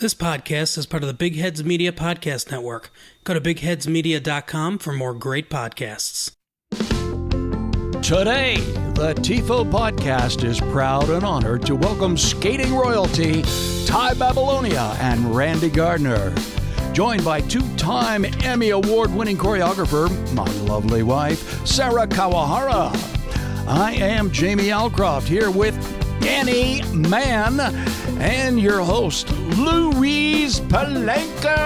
This podcast is part of the Big Heads Media Podcast Network. Go to bigheadsmedia.com for more great podcasts. Today, the TIFO podcast is proud and honored to welcome skating royalty Tai Babilonia and Randy Gardner. Joined by two time Emmy Award winning choreographer, my lovely wife, Sarah Kawahara. I am Jamie Alcroft here with Danny Mann and your host, Louise Palanker.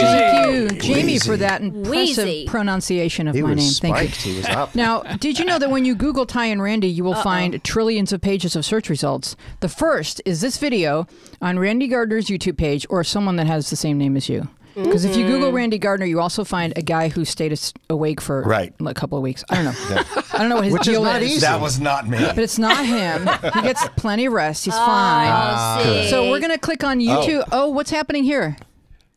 Thank you, Jamie, for that impressive Wheezy. pronunciation of He my was name. Thank spiked. He was up. you. Now, did you know that when you Google Tai and Randy, you will find trillions of pages of search results? The first is this video on Randy Gardner's YouTube page or someone that has the same name as you. Because if you Google Randy Gardner, you also find a guy who stayed awake for Right. a couple of weeks. I don't know. I don't know what his Which is deal not is. easy. That was not me. But it's not him. he gets plenty of rest. He's fine. Oh, see. So we're going to click on YouTube. Oh. what's happening here?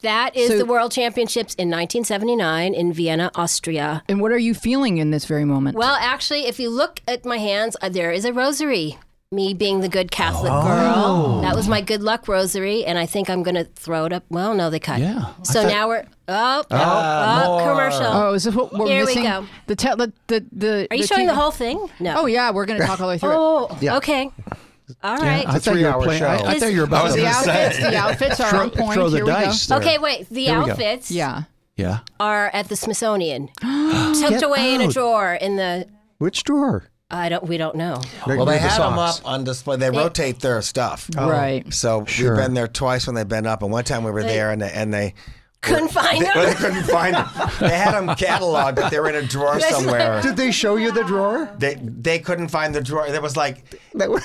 that is so- the World Championships in 1979 in Vienna, Austria. And what are you feeling in this very moment? Well, actually, if you look at my hands, uh, there is a rosary. Me being the good Catholic Oh. girl. That was my good luck rosary, and I think I'm going to throw it up. Well, no, they cut. Yeah, I So now we're oh, oh, ah, oh, commercial. Oh, is this what we're Here we go. The te- the the, the Are you the showing TV the whole thing? No. Oh yeah, we're going to talk all the way through it. Oh, Yeah. okay. All right. I thought you were three-hour playing. I. I thought you were about was to The gonna say. outfits, the outfits are throw, on point. throw the Here we go. dice. Okay, wait. The we go. outfits Yeah. Yeah. are at the Smithsonian, tucked away in a drawer in the. Which drawer? I don't. We don't know. Well, they the had them socks. up on display. They rotate their stuff. Right. So Sure. we've been there twice when they've been up, and one time we were there, and they, and they Couldn't find they, them. they couldn't find them. They had them cataloged, but they were in a drawer somewhere. Did they show you the drawer? They they couldn't find the drawer. There was like,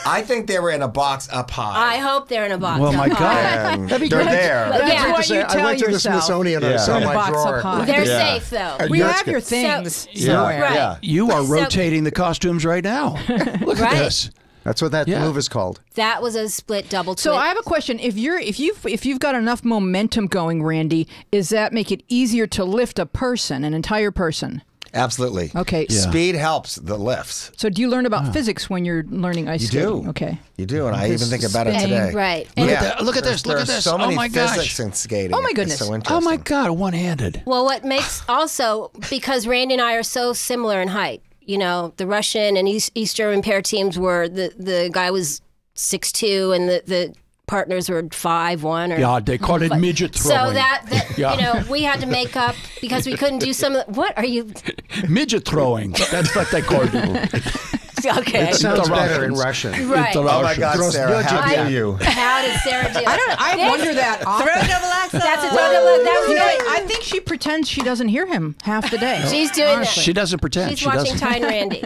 I think they were in a box up high. I hope they're in a box. Well, up my. God. and That'd they're great. there. But- That's Yeah. what To say, you I tell went to the yourself. Smithsonian and I Yeah. saw In a my box drawer. up high. They're Yeah. safe though. We That's have your things So- somewhere. Right. Yeah. You are So- rotating the costumes right now. Look Right. at this. That's what that Yeah. move is called. That was a split double. So. I have a question. If you're if you if you've got enough momentum going, Randy, does that make it easier to lift a person, an entire person? Absolutely. Okay. Yeah. Speed helps the lifts. So do you learn about ah. physics when you're learning ice You skating? do. Okay. You do, and I even think about it today. right. Look And- at that. Look at There's- this. Look at this. So oh many oh my physics gosh. in skating. Oh my It's goodness. so Oh my God. One handed. Well, what makes also because Randy and I are so similar in height. You know, the Russian and East, East German pair teams were the the guy was six two and the the partners were five one or Yeah, they called it midget So throwing. that, that Yeah. you know, we had to make up because we couldn't do some of the, what are you midget throwing. That's what they called it. okay. It sounds the better in Russian. Right. the Oh my God, Gross- Sarah, how I- dare you? How did Sarah do it? I don't. I This- wonder that often. That's a total. That was You know, right. I think she pretends she doesn't hear him half the day. She's doing Honestly. She doesn't pretend. She's she watching doesn't. Tai and Randy.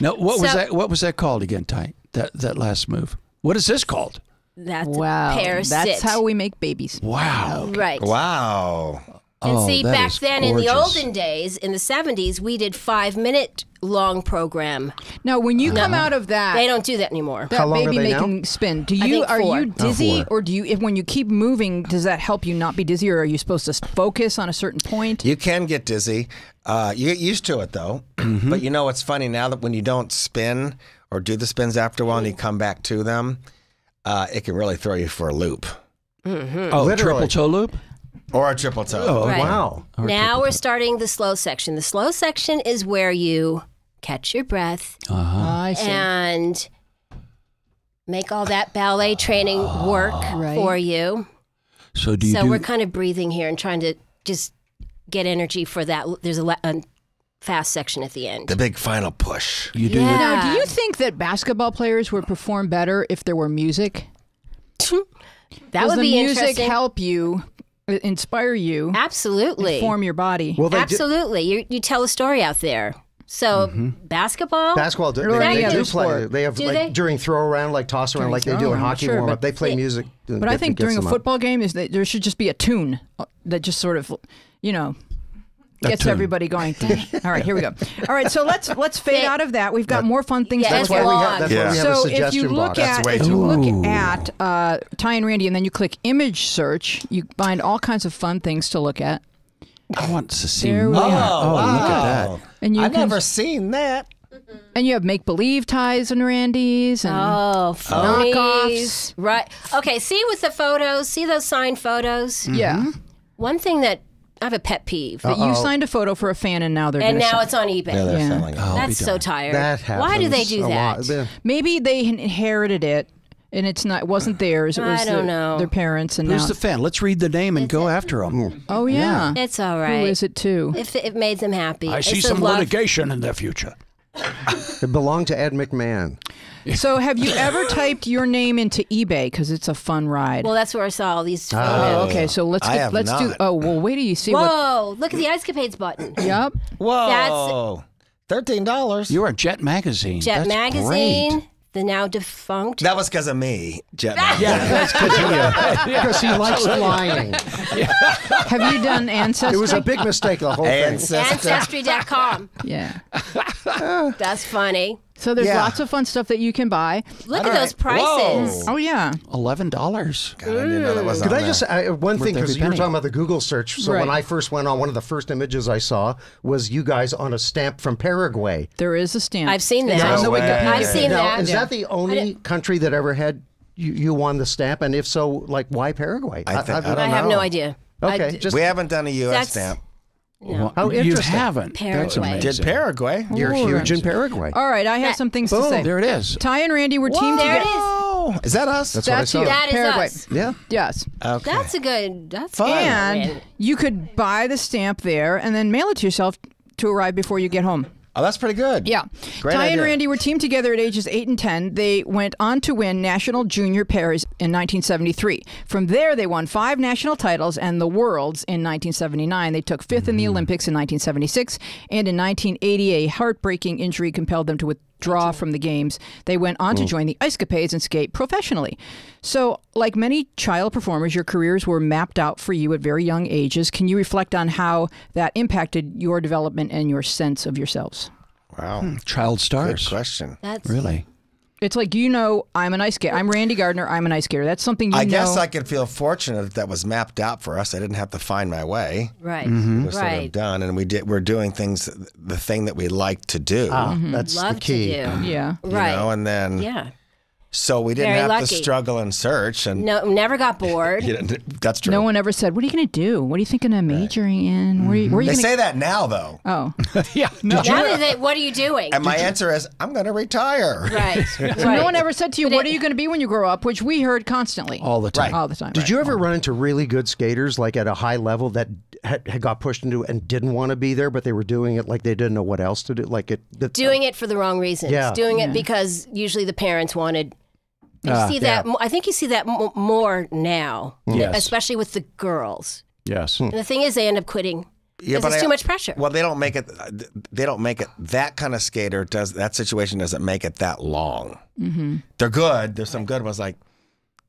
No, what was So- that? What was that called again, Tai? That that last move. What is this called? That's Wow. a pair That's sit. how we make babies. Wow. Right. Wow. And Oh, see, that back is then in the olden days, in the 70s, we did five minute long program. Now, when you come out of that, They don't do that anymore. that How long are baby they now? making spin. Do I you think are four. you dizzy, four. or do you if when you keep moving, does that help you not be dizzy, or are you supposed to focus on a certain point? You can get dizzy. Uh, you get used to it though. Mm-hmm. But you know what's funny now that when you don't spin or do the spins after a while and you come back to them, uh, it can really throw you for a loop Oh, Literally. triple toe loop. Or a triple toe. Oh, Right. Wow. Now we're starting the slow section. The slow section is where you catch your breath uh-huh. ah, I see. and make all that ballet training work ah. Right. for you. So do you so do? we're kind of breathing here and trying to just get energy for that. There's a, le- a fast section at the end. The big final push. you do. Yeah. now, do you think that basketball players would perform better if there were music? that Does would the be music interesting. help you, inspire you, Absolutely. form your body? Well, they do, Absolutely. You, you tell a story out there. So basketball. basketball. Do, Or they, they do play. sport. They have Do like they? during throw around, like toss around, During like they do in hockey sure, warm up. They play music. But I think during a football game is that there should just be a tune uh, that just sort of, you know, gets tune. everybody going. All right, here we go. All right, so let's let's fade out of that. We've got more fun things Yeah, to That's That's why at. we have. That's why Yeah. we have So a if you look box. at if you look at uh, Tai and Randy, and then you click image search, you find all kinds of fun things to look at. I want to see There we more. are. Oh, look at that. And you I've can never seen that. And you have make believe ties and Randy's and Oh, phonies. Knockoffs. Right. Okay, see with the photos, see those signed photos? yeah. One thing that I have a pet peeve. But you signed a photo for a fan and now they're And gonna now sell- it's on eBay. Yeah, they're Yeah. selling it. Oh, That's so tired. That happens. Why do they do a that? lot. Yeah. maybe they inherited it and it's not it wasn't theirs. It I was don't the- know. their parents and Who's now the fan? Let's read the name and go after him. Oh yeah. It's all Who right. it too? If it made them happy. I see It's a some love- litigation in the future. It belonged to Ed McMahon. So have you ever typed your name into eBay because it's a fun ride? Well, that's where I saw all these ah. oh, photos. okay. So let's I get, have let's do. not. Oh well, wait till you see what. Whoa, look at the Ice Capades button. Yep. Whoa. Thirteen dollars. You're a Jet Magazine. Jet That's Magazine, Great. the now defunct. That was because of me, Jet. Magazine. That's because he, Because he likes flying. Have you done Ancestry? It was a big mistake, the whole thing. Ancestor. Ancestry.com. yeah. That's funny. So there's Yeah. lots of fun stuff that you can buy. Look at those prices. Oh yeah. eleven dollars. God, I didn't know that was Could on I just there. uh, one thing every because you were penny. talking about the Google search. So Right. when I first went on, one of the first images I saw was you guys on a stamp from Paraguay. There is a stamp. I've seen that. on the No way. Wikipedia. I've seen now, that. is Yeah. that the only country that ever had you, you won the stamp? And if so, like why Paraguay? I think- I I don't have know. no idea. Okay, I, just We haven't done a U.S. That's- stamp. Well, How you interesting. haven't. That's amazing. Did Paraguay? you're huge in Paraguay. All right, I have some things to say. There it is. Ty and Randy were teamed There it together. is. Oh, is that us? That's what I That's saw. you. That is Paraguay. us. Yeah. Yes. Okay. That's a good. That's Fun. good. And you could buy the stamp there and then mail it to yourself to arrive before you get home. Oh, that's pretty good. Yeah. Great Tai and. Randy were teamed together at ages 8 and 10. They went on to win National Junior Pairs in 1973. From there, they won five national titles and the Worlds in 1979. They took 5th in the mm. Olympics in 1976. And in 1980, a heartbreaking injury compelled them to withdraw from the Games. They went on to join the Ice Capades and skate professionally. So, like many child performers, your careers were mapped out for you at very young ages. Can you reflect on how that impacted your development and your sense of yourselves? Wow. Hmm, child stars. Good stars. question. That's Really? It's like you know, I'm an ice skater. I'm Randy Gardner. I'm an ice skater. That's something you I know. guess I could feel fortunate that that was mapped out for us. I didn't have to find my way. right. It was sort of Right. done, and we did. We're doing things, the thing that we like to do. Ah, that's Love the key. to do. yeah. you Right. know, and then yeah. So we didn't Very have to struggle and search, and No, never got bored. you didn't- that's true. No one ever said, "What are you going to do? What are you thinking of majoring in? Where, are you- mm-hmm. where are you they going say that now, though, Oh, yeah. No. Now they what are you doing? and my answer is, I'm going to retire. right. so no one ever said to you, But "What it- are you going to be when you grow up?" Which we heard constantly, All the time. all the time. Did you ever run into really good skaters, like at a high level, that had, had got pushed into and didn't want to be there, but they were doing it like they didn't know what else to do? Like it, that, doing it for the wrong reasons. Yeah. Doing it because usually the parents wanted. You Ah, see that? mo- I think you see that mo- more now, Yes. especially with the girls. Yes. And the thing is, they end up quitting Yeah, because it's I- too much pressure. Well, they don't make it. They don't make it. That kind of skater does that situation doesn't make it that long. Mm-hmm. They're good. There's some good ones like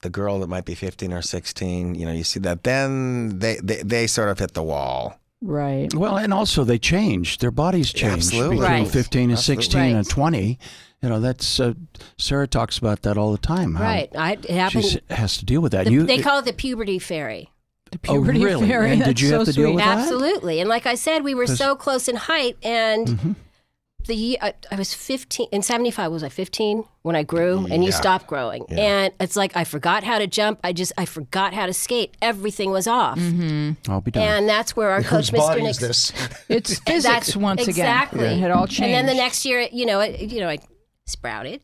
the girl that might be 15 or 16. You know, you see that. Then they they, they sort of hit the wall. Right. Well, and also they change. Their bodies change Absolutely. between Right. 15 and 16 Right. and 20. You know, that's uh, Sarah talks about that all the time. right. I, it She has to deal with that. the- you, they call it the puberty fairy. The Oh, puberty really? fairy. And did that's you have so to deal sweet. with that? Absolutely. And like I said, we were so close in height. And Mm-hmm. the I, I was 15, in 75, was I 15 when I grew? And you Yeah. stopped growing. yeah. And it's like I forgot how to jump. I just, I forgot how to skate. Everything was off. Mm-hmm. I'll be done. And that's where our whose coach, Mr. body Nicks. is this? It's physics That's- once exactly. again. It all changed. And then the next year, you know, it, you know, it sprouted.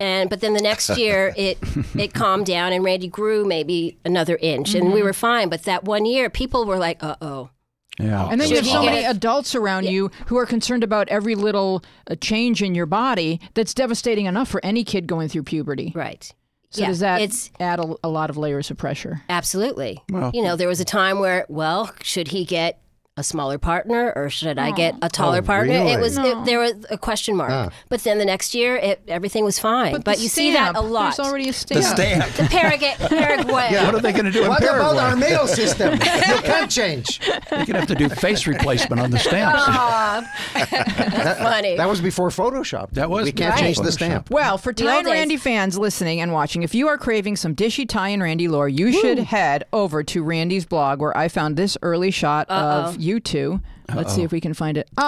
And but then the next year it it calmed down and Randy grew maybe another inch and Mm-hmm. we were fine. But that one year, people were like, "Uh oh." yeah. And then you have so many adults around you who are concerned about every little uh, change in your body that's devastating enough for any kid going through puberty. Right. So Yeah, does that it's add a, a lot of layers of pressure? absolutely. Well- you know, there was a time where, well, should he get a smaller partner or should I get a taller Oh, partner? It really? was it, there was a question mark. Ah. But then the next year, it, everything was fine. But, the you see that a lot. There's already a stamp. The stamp. the Paraguay, Paraguay. what are they going to do in What about our mail system? you can't change. You're going to have to do face replacement on the stamps. Funny. That was before Photoshop. That was We can't before change the stamp. Well, for The Tai and. Randy fans listening and watching, if you are craving some dishy Tai and Randy lore, you should head over to Randy's blog where I found this early shot of you two. Let's see if we can find it. Oh,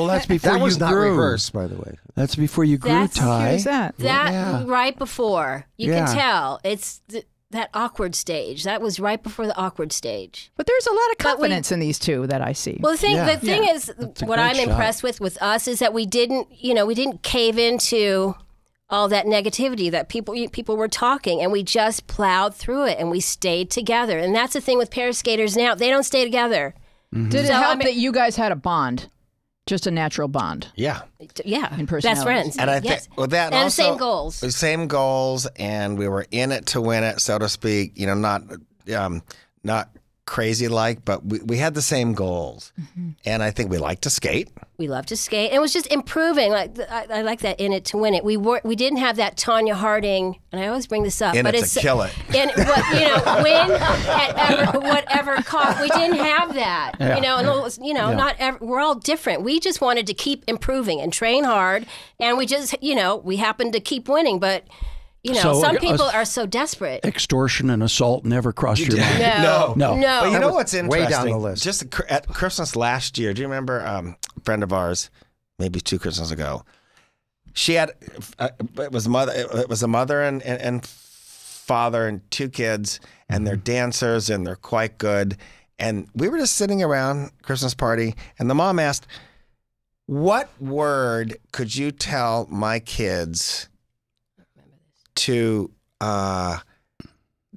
Oh, that's before That was not grew. rehearsed, by the way. That's before you grew, That's- Tai. Who's that? That Yeah. right before you Yeah. can tell it's th- that awkward stage. That was right before the awkward stage. But there's a lot of But we- confidence in these two that I see. Well, the thing, Yeah. the thing Yeah. is, That's what I'm shot. impressed with with us is that we didn't, you know, we didn't cave into all that negativity that people people were talking, and we just plowed through it and we stayed together. And that's the thing with pair skaters now; they don't stay together. Mm-hmm. Did it So, I help mean- that you guys had a bond? Just a natural bond. Yeah. Yeah, In best personalities. friends. And I think yes. well, that and also, same goals. Same goals, and we were in it to win it, so to speak. You know, not um, not crazy like, but we, we had the same goals, Mm-hmm. and I think we like to skate. We love to skate. And it was just improving. Like I, I like that in it to win it. We were we didn't have that Tonya Harding, and I always bring this up, In but it to it's kill it. In what you know, win at ever, whatever cost. We didn't have that. You know, and it was, you know, not ever, we're all different. We just wanted to keep improving and train hard, and we just you know we happened to keep winning, but. You know, So, some uh, people are so desperate. Extortion and assault never crossed your mind. No, No. no. But you know was what's way interesting? down the list. Just at Christmas last year, do you remember um, a friend of ours, maybe two Christmas ago? She had uh, it was mother it was a mother and, and, and father and two kids, and they're dancers and they're quite good. And we were just sitting around Christmas party, and the mom asked, "What word could you tell my kids to?" Uh,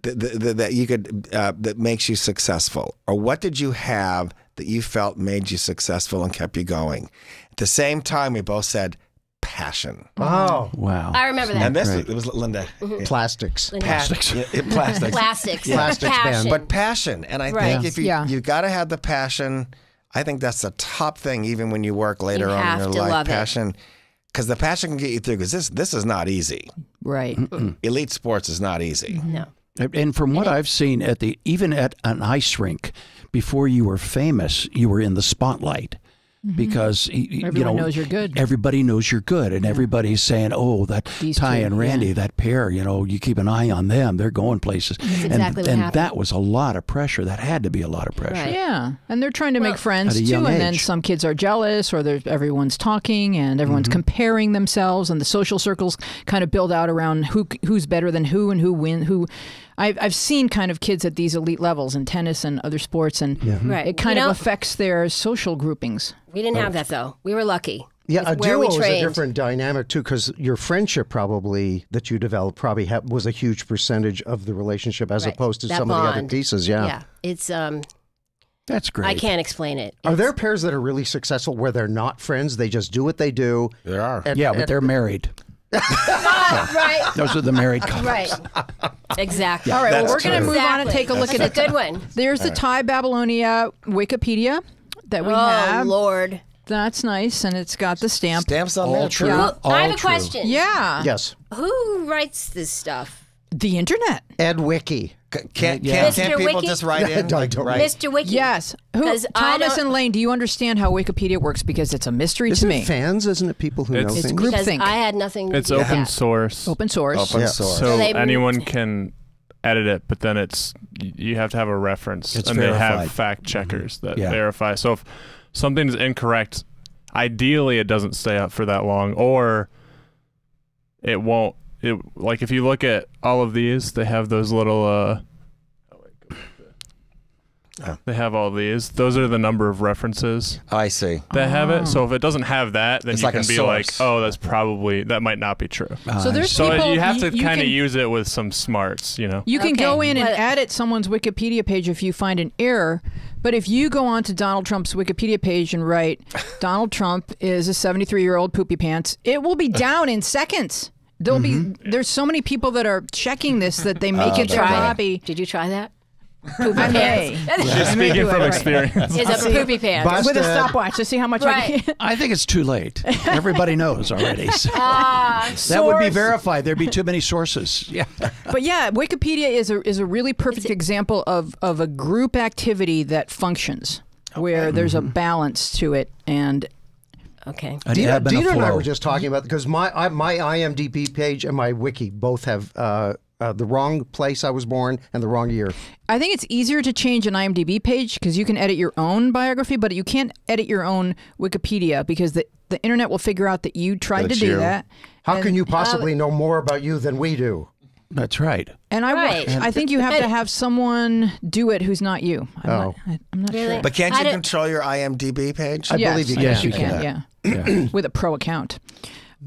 that, that, that you could uh, that makes you successful or what did you have that you felt made you successful and kept you going at the same time we both said passion Oh, Wow. I remember that. and this Great. it was linda plastics. plastics yeah, yeah, plastics Plastics, Plastics passion. but passion and i Right. think if you Yeah. you got to have the passion i think that's the top thing even when you work later on have in your to life love it. Passion because the passion can get you through because this this is not easy Right. elite sports is not easy no. And from what I've seen at the even at an ice rink, before you were famous, you were in the spotlight because y- y- you know knows you're good. Everybody knows you're good, and everybody's saying, "Oh, that These Tai two, and Randy, yeah. that pair, you know, you keep an eye on them. They're going places." and exactly what and happened. that was a lot of pressure. That had to be a lot of pressure. Right. Yeah, and they're trying to make friends too, young and then some kids are jealous, or there's everyone's talking and everyone's Mm-hmm. comparing themselves, and the social circles kind of build out around who who's better than who and who win who. I've I've seen kind of kids at these elite levels in tennis and other sports, and Right. it kind You of know- affects their social groupings. We didn't have that though. We were lucky. Yeah, with a duo is a different dynamic too, because your friendship probably that you developed probably ha- was a huge percentage of the relationship as Right. opposed to That some of the other bond. pieces. Yeah. Yeah, it's um, That's great. I can't explain it. Are there pairs that are really successful where they're not friends? They just do what they do. there are And- Yeah, but and- they're married. Right, Those are the married couples. right, exactly. All right, well, we're going to move on and take a look That's at a it. good one. There's the Tai Babilonia Wikipedia that we have. oh have. Lord. That's nice, and it's got the stamp. stamps on All true. too. Well, I have a true. question. Yeah, Yes. Who writes this stuff? the internet. Ed Wiki. C- Can't, Yeah. can't, can't Mr. people Wiki? just write in? Don't- Like, don't- write- Mr. Wiki. Yes. Who, 'Cause I Thomas and Lane, do you understand how Wikipedia works? Because it's a mystery Isn't to it me. fans? Isn't it people who know It's things? group- Because Groupthink. I had nothing to It's do with open that. source, Open source. Open Yeah. source. so they- anyone can edit it. But then it's you have to have a reference, It's and they have fact checkers mm-hmm. that Yeah. verify. So if something's incorrect, ideally it doesn't stay up for that long, or it won't. It like if you look at all of these, they have those little. uh Oh. They have all these. Those are the number of references I see. that have it. So if it doesn't have that, then It's you like can a be like, "Oh, that's probably that might not be true." So Uh, there's So people you have to you- you kind of can- use it with some smarts, you know. You can Okay, go in and but- edit someone's Wikipedia page if you find an error. But if you go onto Donald Trump's Wikipedia page and write, Donald Trump is a 73 year old poopy pants, it will be down in seconds. There'll be mm-hmm. there's so many people that are checking this that they make ah, it their Try hobby. Did you try that? I may. Just I speaking do from experience. Is a poopy pants. But- With a stopwatch to see how much I Right. can. I think it's too late. Everybody knows already. So Ah, that would be verified. There'd be too many sources. Yeah. But yeah, Wikipedia is a is a really perfect example of of a group activity that functions, where there's a mm-hmm. balance to it, and Okay. An Dina, ebb and a Dina and I were just talking about because my I, my IMDb page and my wiki both have uh, uh, the wrong place I was born and the wrong year. I think it's easier to change an IMDb page because you can edit your own biography, but you can't edit your own Wikipedia because the, the internet will figure out that you tried That's to do you. that. How can you possibly know more about you than we do? That's right. And I, Right. I think you have to have someone do it who's not you. I'm Oh. not, I, I'm not Really? sure. But can't you control your IMDb page? I Yes, believe you yes, can. you can. Yeah, with a pro account.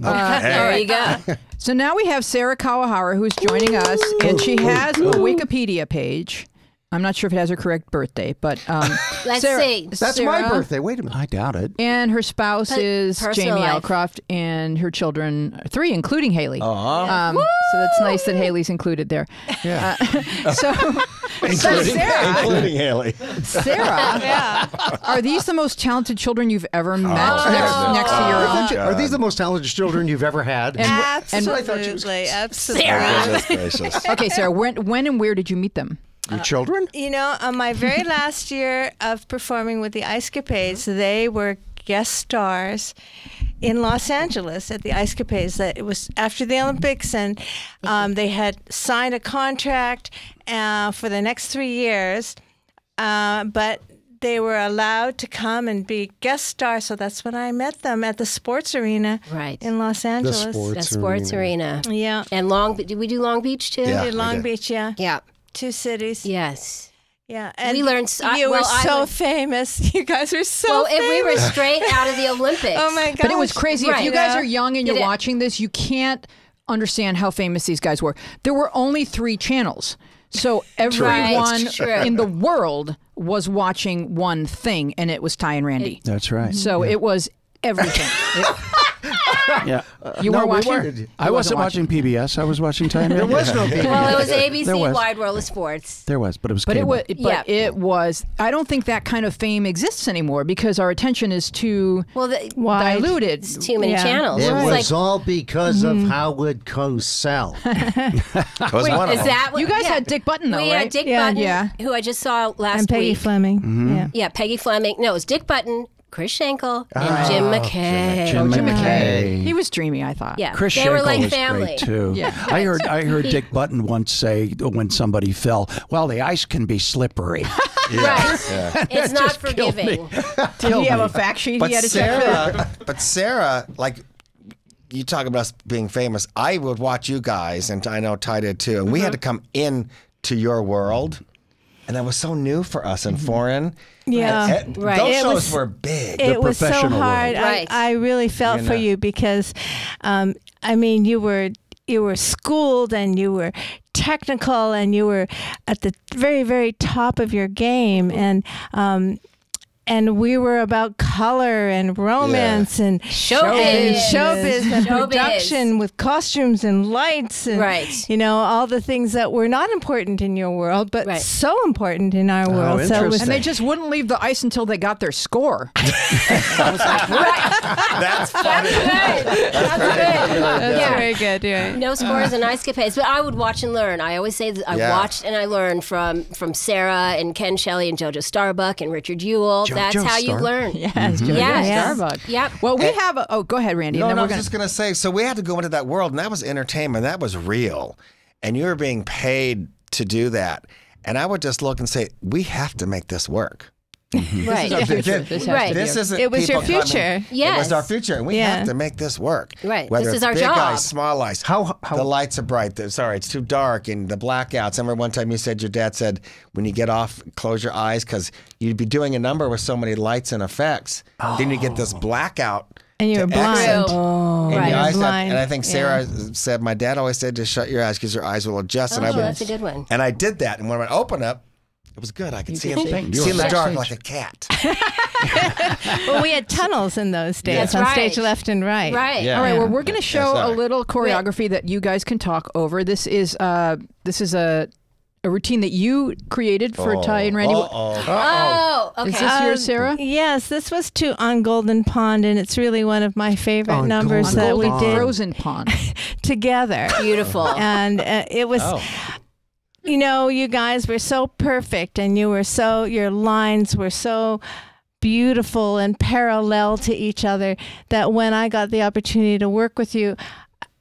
Uh, there you go. So now we have Sarah Kawahara who's joining us, and she has a Wikipedia page. I'm not sure if it has her correct birthday, but um, Let's Sarah- see. That's my birthday. Wait a minute. I doubt it. And her spouse Per- is Jamie life. Alcroft, and her children are three, including Hayley. Aw. Um, so that's nice that Hayley's included there. Yeah. Uh, so, so Sarah, Including Hayley. Sarah, yeah. are these the most talented children you've ever met Oh. next, next to your own? Are, are these the most talented children you've ever had? And, and Absolutely, absolutely. Goodness gracious. okay, Sarah, when, when and where did you meet them? Your children? You know, on my very last year of performing with the Ice Capades, they were guest stars in Los Angeles at the Ice Capades. That it was after the Olympics, and um, they had signed a contract uh, for the next three years, uh, but. They were allowed to come and be guest stars, so that's when I met them at the sports arena Right. in Los Angeles. sports The sports arena. Yeah, And Long Did we do Long Beach too? Yeah. in Long did. Beach. Yeah, Yeah. Two cities. Yes. Yeah, and We learned s- I- You well, were so would- famous. You guys were so well, if we were straight out of the Olympics. oh my god! But it was crazy. If you guys Yeah. are young and You you're did. watching this, you can't understand how famous these guys were. There were only three channels. So everyone True. in the world was watching one thing, and it was Tai and Randy. That's right. So it was everything. It- Yeah. you No, weren't we watching? weren't. You I wasn't watching PBS. I was watching Time. There was no baby. Well, it was ABC was. Wide World of Sports. There was, but it was. But it was, but Yeah. it was. I don't think that kind of fame exists anymore because our attention is too Well, the, Wide. diluted. it's too many Yeah. channels. It It's was like, all because of Howard Cosell. Was one is them. that what You guys yeah. had Dick Button though, We right? had Dick Yeah. Button, Yeah. who I just saw last week. and Peggy week. Fleming. Mm-hmm. Yeah. Yeah, Peggy Fleming. No, it was Dick Button, Chris Schenkel, and ah, Jim McKay. Jim oh, Jim McKay. McKay. He was dreamy, I thought. Yeah, Chris they were Schenkel like was family. great too. Yeah. I heard I heard Dick Button once say when somebody fell, "Well, the ice can be slippery." Right. It's not forgiving. Did he have a fact sheet But he had to check? Sarah, but Sarah, like you talk about us being famous. I would watch you guys, and I know Tai did too. And we had uh-huh. to come in to your world, and that was so new for us and foreign. Yeah. And- and Right. Those It shows was- were big. It was so hard. world. Right. I, I really felt You for know. you because, um, I mean, you were you were schooled and you were technical and you were at the very very top of your game and. Um, and we were about color and romance and Showbiz. and showbiz and Showbiz. production with costumes and lights and Right. you know all the things that were not important in your world but Right. so important in our oh, world. so was interesting. And they just wouldn't leave the ice until they got their score. That's funny. That's good. That's yeah. very good. Yeah. No scores and ice capades, but I would watch and learn. I always say that I Yeah. watched and I learned from from Sarah and Ken Shelley and JoJo Starbuck and Richard Ewell. That's how you Starbuck. learn. Yes, mm-hmm. JoJo Yes. Starbuck. Yep. Well, we have. A, oh, go ahead, Randy. No, and then no, I we're was gonna. just gonna say. So we had to go into that world, and that was entertainment. That was real, and you were being paid to do that. And I would just look and say, "We have to make this work." Right. our future. This has Right. to be This our- isn't. It was your people coming- future. It was our future, and we Yeah. have to make this work. Right. Whether This it's is our big job. eyes, small eyes. How- how- the lights are bright. the- Sorry, it's too dark, and the blackouts. I remember one time you said your dad said when you get off, close your eyes because you'd be doing a number with so many lights and effects. Then you get this oh. blackout. And you're were blind. Oh, And, Right. your eyes have- and I think Sarah said, my dad always said to shut your eyes because your eyes will adjust. and oh, I Oh, would, that's a good one. And I did that. And when I open up, it was good. I could see, could him, see. see in the dark like a cat. Well, we had tunnels in those days That's on right. stage left and right. Right. Yeah. All right. Well, we're going to show sorry. a little choreography that you guys can talk over. This is uh, this is a a routine that you created for Tai and Randy. Uh-oh. Oh, okay. Is this yours, Um, Sarah? Yes, this was to on Golden Pond, and it's really one of my favorite On numbers Golden that we Pond. did Frozen Pond. together. Beautiful. and uh, it was Oh. You know you guys were so perfect and you were so your lines were so beautiful and parallel to each other that when i got the opportunity to work with you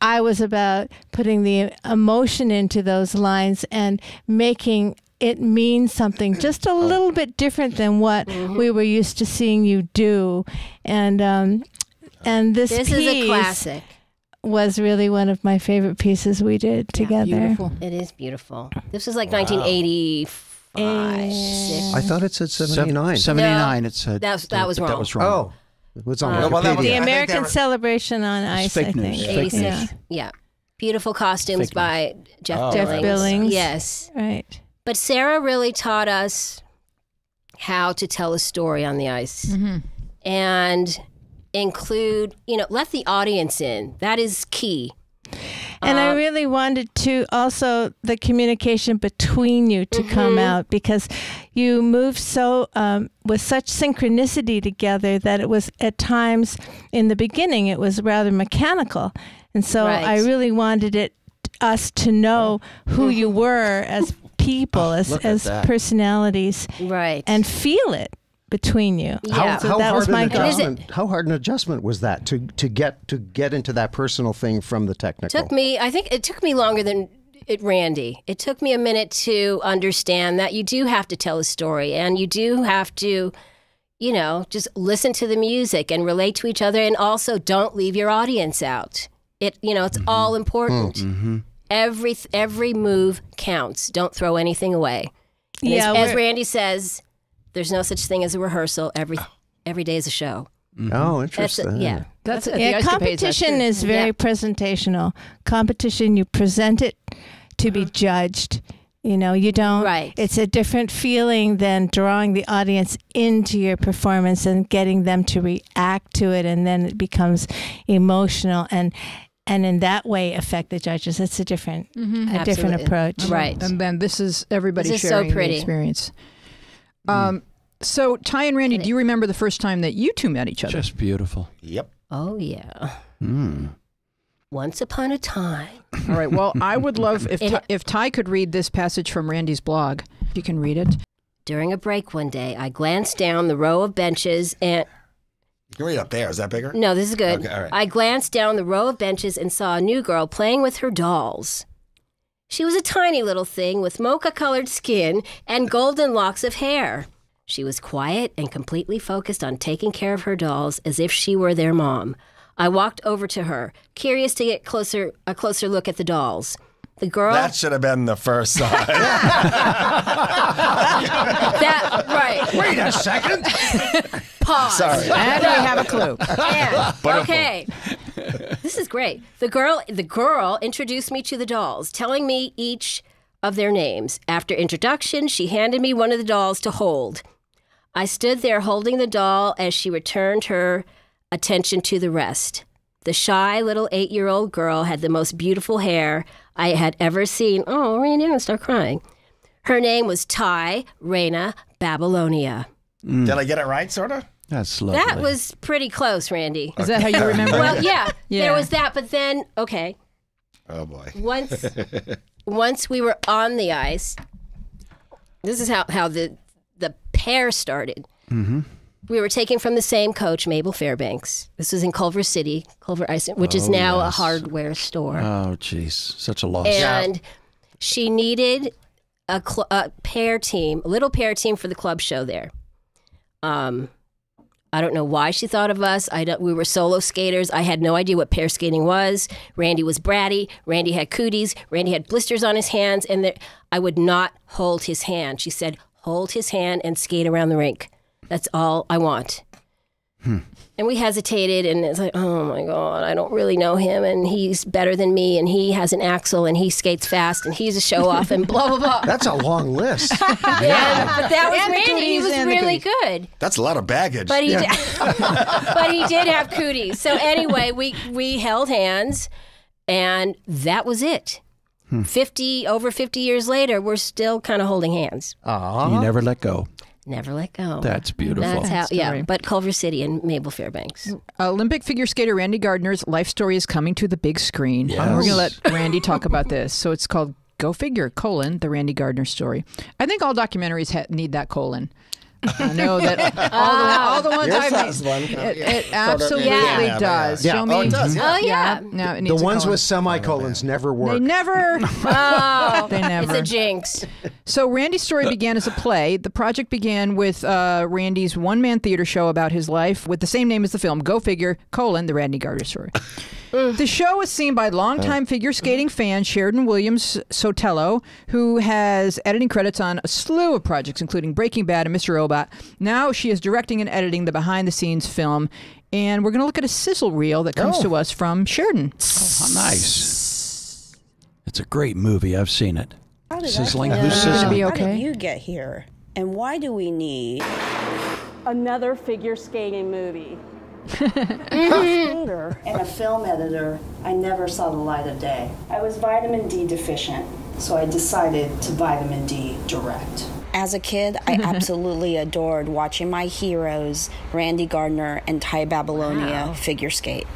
I was about putting the emotion into those lines and making it mean something just a little bit different than what we were used to seeing you do. And um, and this, This is a classic. Was really one of my favorite pieces we did together. Beautiful. It is beautiful. This was like 1985. six. I thought it said 79. 79, it said. That was- that was That wrong. was wrong. Oh, it was on Uh, well, was- The I Wikipedia. think American were- Celebration on Ice, fake I news. think. Fake 86. Yeah. Yeah. Beautiful costumes Fake by Jeff Oh, Jeff Billings. Billings. Yes. Right. But Sarah really taught us how to tell a story on the ice Mm-hmm. and include, you know, let the audience in. That is key. And I Uh, really wanted to also the communication between you to come out because you moved so um, with such synchronicity together that it was at times in the beginning it was rather mechanical, and so Right. I really wanted it us to know who you were as people, as as personalities, Right. and feel it between you. yeah. So how that was my an goal. It- How hard an adjustment was that to to get to get into that personal thing from the technical? took me i think it took me longer than it randy it took me a minute to understand that you do have to tell a story and you do have to you know just listen to the music and relate to each other and also don't leave your audience out it you know it's mm-hmm. all important mm, mm-hmm. every every move counts don't throw anything away And Yeah, as, as randy says there's no such thing as a rehearsal every oh. every day is a show mm-hmm. Oh, that's interesting. yeah That's it. Yeah, the Ice Capades, that's competition is very Yeah. presentational. Competition, you present it to be uh-huh. judged. You know, you don't. Right. It's a different feeling than drawing the audience into your performance and getting them to react to it, and then it becomes emotional and and in that way affect the judges. It's a different mm-hmm. a different approach. right And then this is everybody This is so sharing the experience. Um, so Tai and Randy, do you remember the first time that you two met each other? Just beautiful. Yep. oh yeah Mm. once upon a time All right. Well, I would love if Tai, if Tai could read this passage from Randy's blog. If you can read it. During a break one day, I glanced down the row of benches and You can read up there. Is that bigger? no, this is good. Okay, all right. I glanced down the row of benches and saw a new girl playing with her dolls. She was a tiny little thing with mocha colored skin and golden locks of hair. She was quiet and completely focused on taking care of her dolls as if she were their mom. I walked over to her, curious to get closer a closer look at the dolls. The girl That should have been the first sign. that right. Wait a second. Pause. Sorry. And we have a clue. And, okay. This is great. The girl the girl introduced me to the dolls, telling me each of their names. After introduction, she handed me one of the dolls to hold. I stood there holding the doll as she returned her attention to the rest. The shy little eight year old girl had the most beautiful hair I had ever seen. Oh, Randy, I'm going to start crying. Her name was Tai Reina Babilonia. Did I get it right, sort of? That's lovely. That was pretty close, Randy. Is that how you remember Well, it? yeah, Yeah. there was that, but then okay, Oh boy. once once we were on the ice, this is how how the the pair started. Mm-hmm. We were taken from the same coach, Mabel Fairbanks. This was in Culver City, Culver Ice, which is now a hardware store, Oh, jeez. Such a loss. and she needed a, cl- a pair team, a little pair team for the club show there. Um, I don't know why she thought of us. I don't, we were solo skaters. I had no idea what pair skating was. Randy was bratty. Randy had cooties. Randy had blisters on his hands, and there, I would not hold his hand. She said, "Hold his hand and skate around the rink. That's all I want." Hmm. And we hesitated, and it's like, oh my God, I don't really know him, and he's better than me, and he has an axel, and he skates fast, and he's a show off, and blah, blah, blah. That's a long list. Yeah, but that was And the Randy. He was really good. That's a lot of baggage. But he did, but he did have cooties. So anyway, we we held hands, and that was it. Hmm. Fifty over fifty years later, we're still kind of holding hands. You never let go. Never let go. That's beautiful. That's how. Yeah, but Culver City and Mabel Fairbanks. Olympic figure skater Randy Gardner's life story is coming to the big screen. We're going to let Randy talk about this. So it's called Go Figure, colon, the Randy Gardner story. I think all documentaries ha- need that colon. I know that all the, all the ones Yours I've has one. It, it absolutely Yeah. Yeah, does. yeah. Show Oh, me. it does, yeah. Oh yeah. No, it The needs a ones colon. with semicolons never work. They never. Oh, They never. It's a jinx. So Randy's story began as a play. The project began with uh, Randy's one-man theater show about his life with the same name as the film. Go figure, colon, the Randy Gardner story. The show was seen by longtime uh. figure skating fan Sheridan Williams Sotelo, who has editing credits on a slew of projects, including Breaking Bad and Mr. Robot. Now she is directing and editing the behind-the-scenes film. And we're going to look at a sizzle reel that comes to oh. us from Sheridan. Oh, nice. It's a great movie. I've seen it. Sizzling. Yeah. Who's Is it gonna sizzling? be How okay? did you get here? And why do we need another figure skating movie. Mm-hmm. skater and a film editor? I never saw the light of day. I was vitamin D deficient, so I decided to vitamin D direct. As a kid, I absolutely adored watching my heroes, Randy Gardner and Tai Babilonia, figure skate.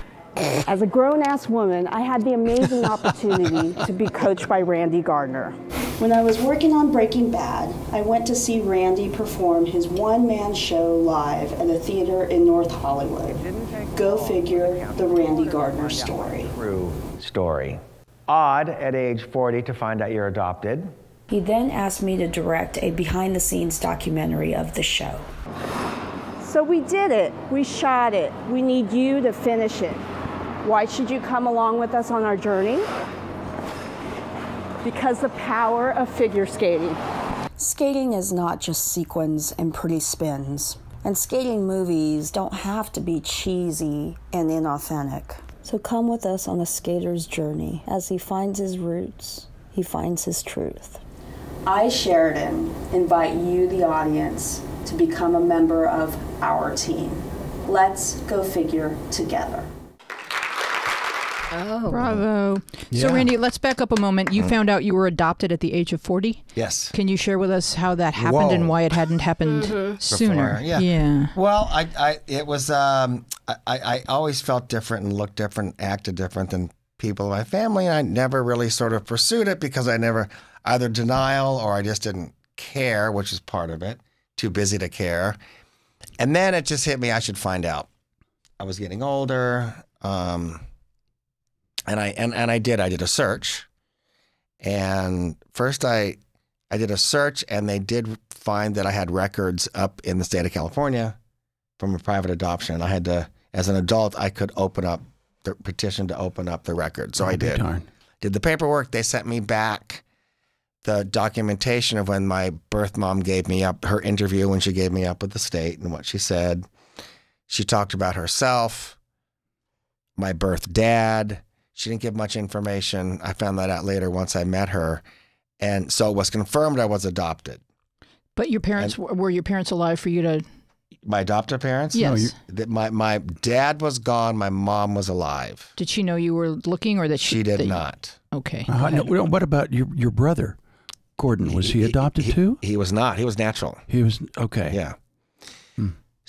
As a grown ass woman, I had the amazing opportunity to be coached by Randy Gardner. When I was working on Breaking Bad, I went to see Randy perform his one man show live at a theater in North Hollywood. Go figure the Randy Gardner story. True story. Odd at age 40 to find out you're adopted. He then asked me to direct a behind the scenes documentary of the show. So we did it. We shot it. We need you to finish it. Why should you come along with us on our journey? Because the power of figure skating. Skating is not just sequins and pretty spins. And skating movies don't have to be cheesy and inauthentic. So come with us on a skater's journey. As he finds his roots, he finds his truth. I, Sheridan, invite you, the audience, to become a member of our team. Let's go figure together. Oh. Bravo. So, Randy, let's back up a moment. You found out you were adopted at the age of 40. Yes. Can you share with us how that happened and why it hadn't happened sooner? Before, yeah. Yeah. Well, I, I, it was, um, I, I I always felt different and looked different, acted different than people in my family. And I never really sort of pursued it because I never either denial or I just didn't care, which is part of it. Too busy to care. And then it just hit me. I should find out. I was getting older. Um, and I, and, and I did, I did a search and first I, I did a search and they did find that I had records up in the state of California from a private adoption. I had to, as an adult, I could open up the petition to open up the record. So oh, I I'll did. darned. Did the paperwork. They sent me back the documentation of when my birth mom gave me up, her interview when she gave me up with the state and what she said. She talked about herself, my birth dad. She didn't give much information. I found that out later once I met her. And so it was confirmed I was adopted. But your parents, were your parents alive for you to? My adoptive parents? Yes. you- That my, my dad was gone, my mom was alive. Did she know you were looking or that she, She did that- not. Okay. Uh, no, no, what about your your brother, Gordon? Was he adopted too? He was not. He was natural. He was okay. Yeah.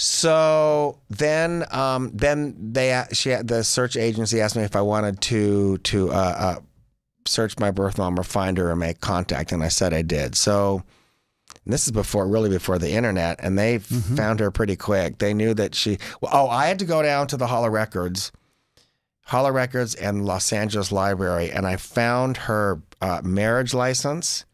So then, um, then they she the search agency asked me if I wanted to to uh, uh, search my birth mom or find her or make contact, and I said I did. So this is before, really before the internet, and they found her pretty quick. They knew that she. Well, oh, I had to go down to the Hall of Records, Hall of Records, and Los Angeles Library, and I found her uh, marriage license,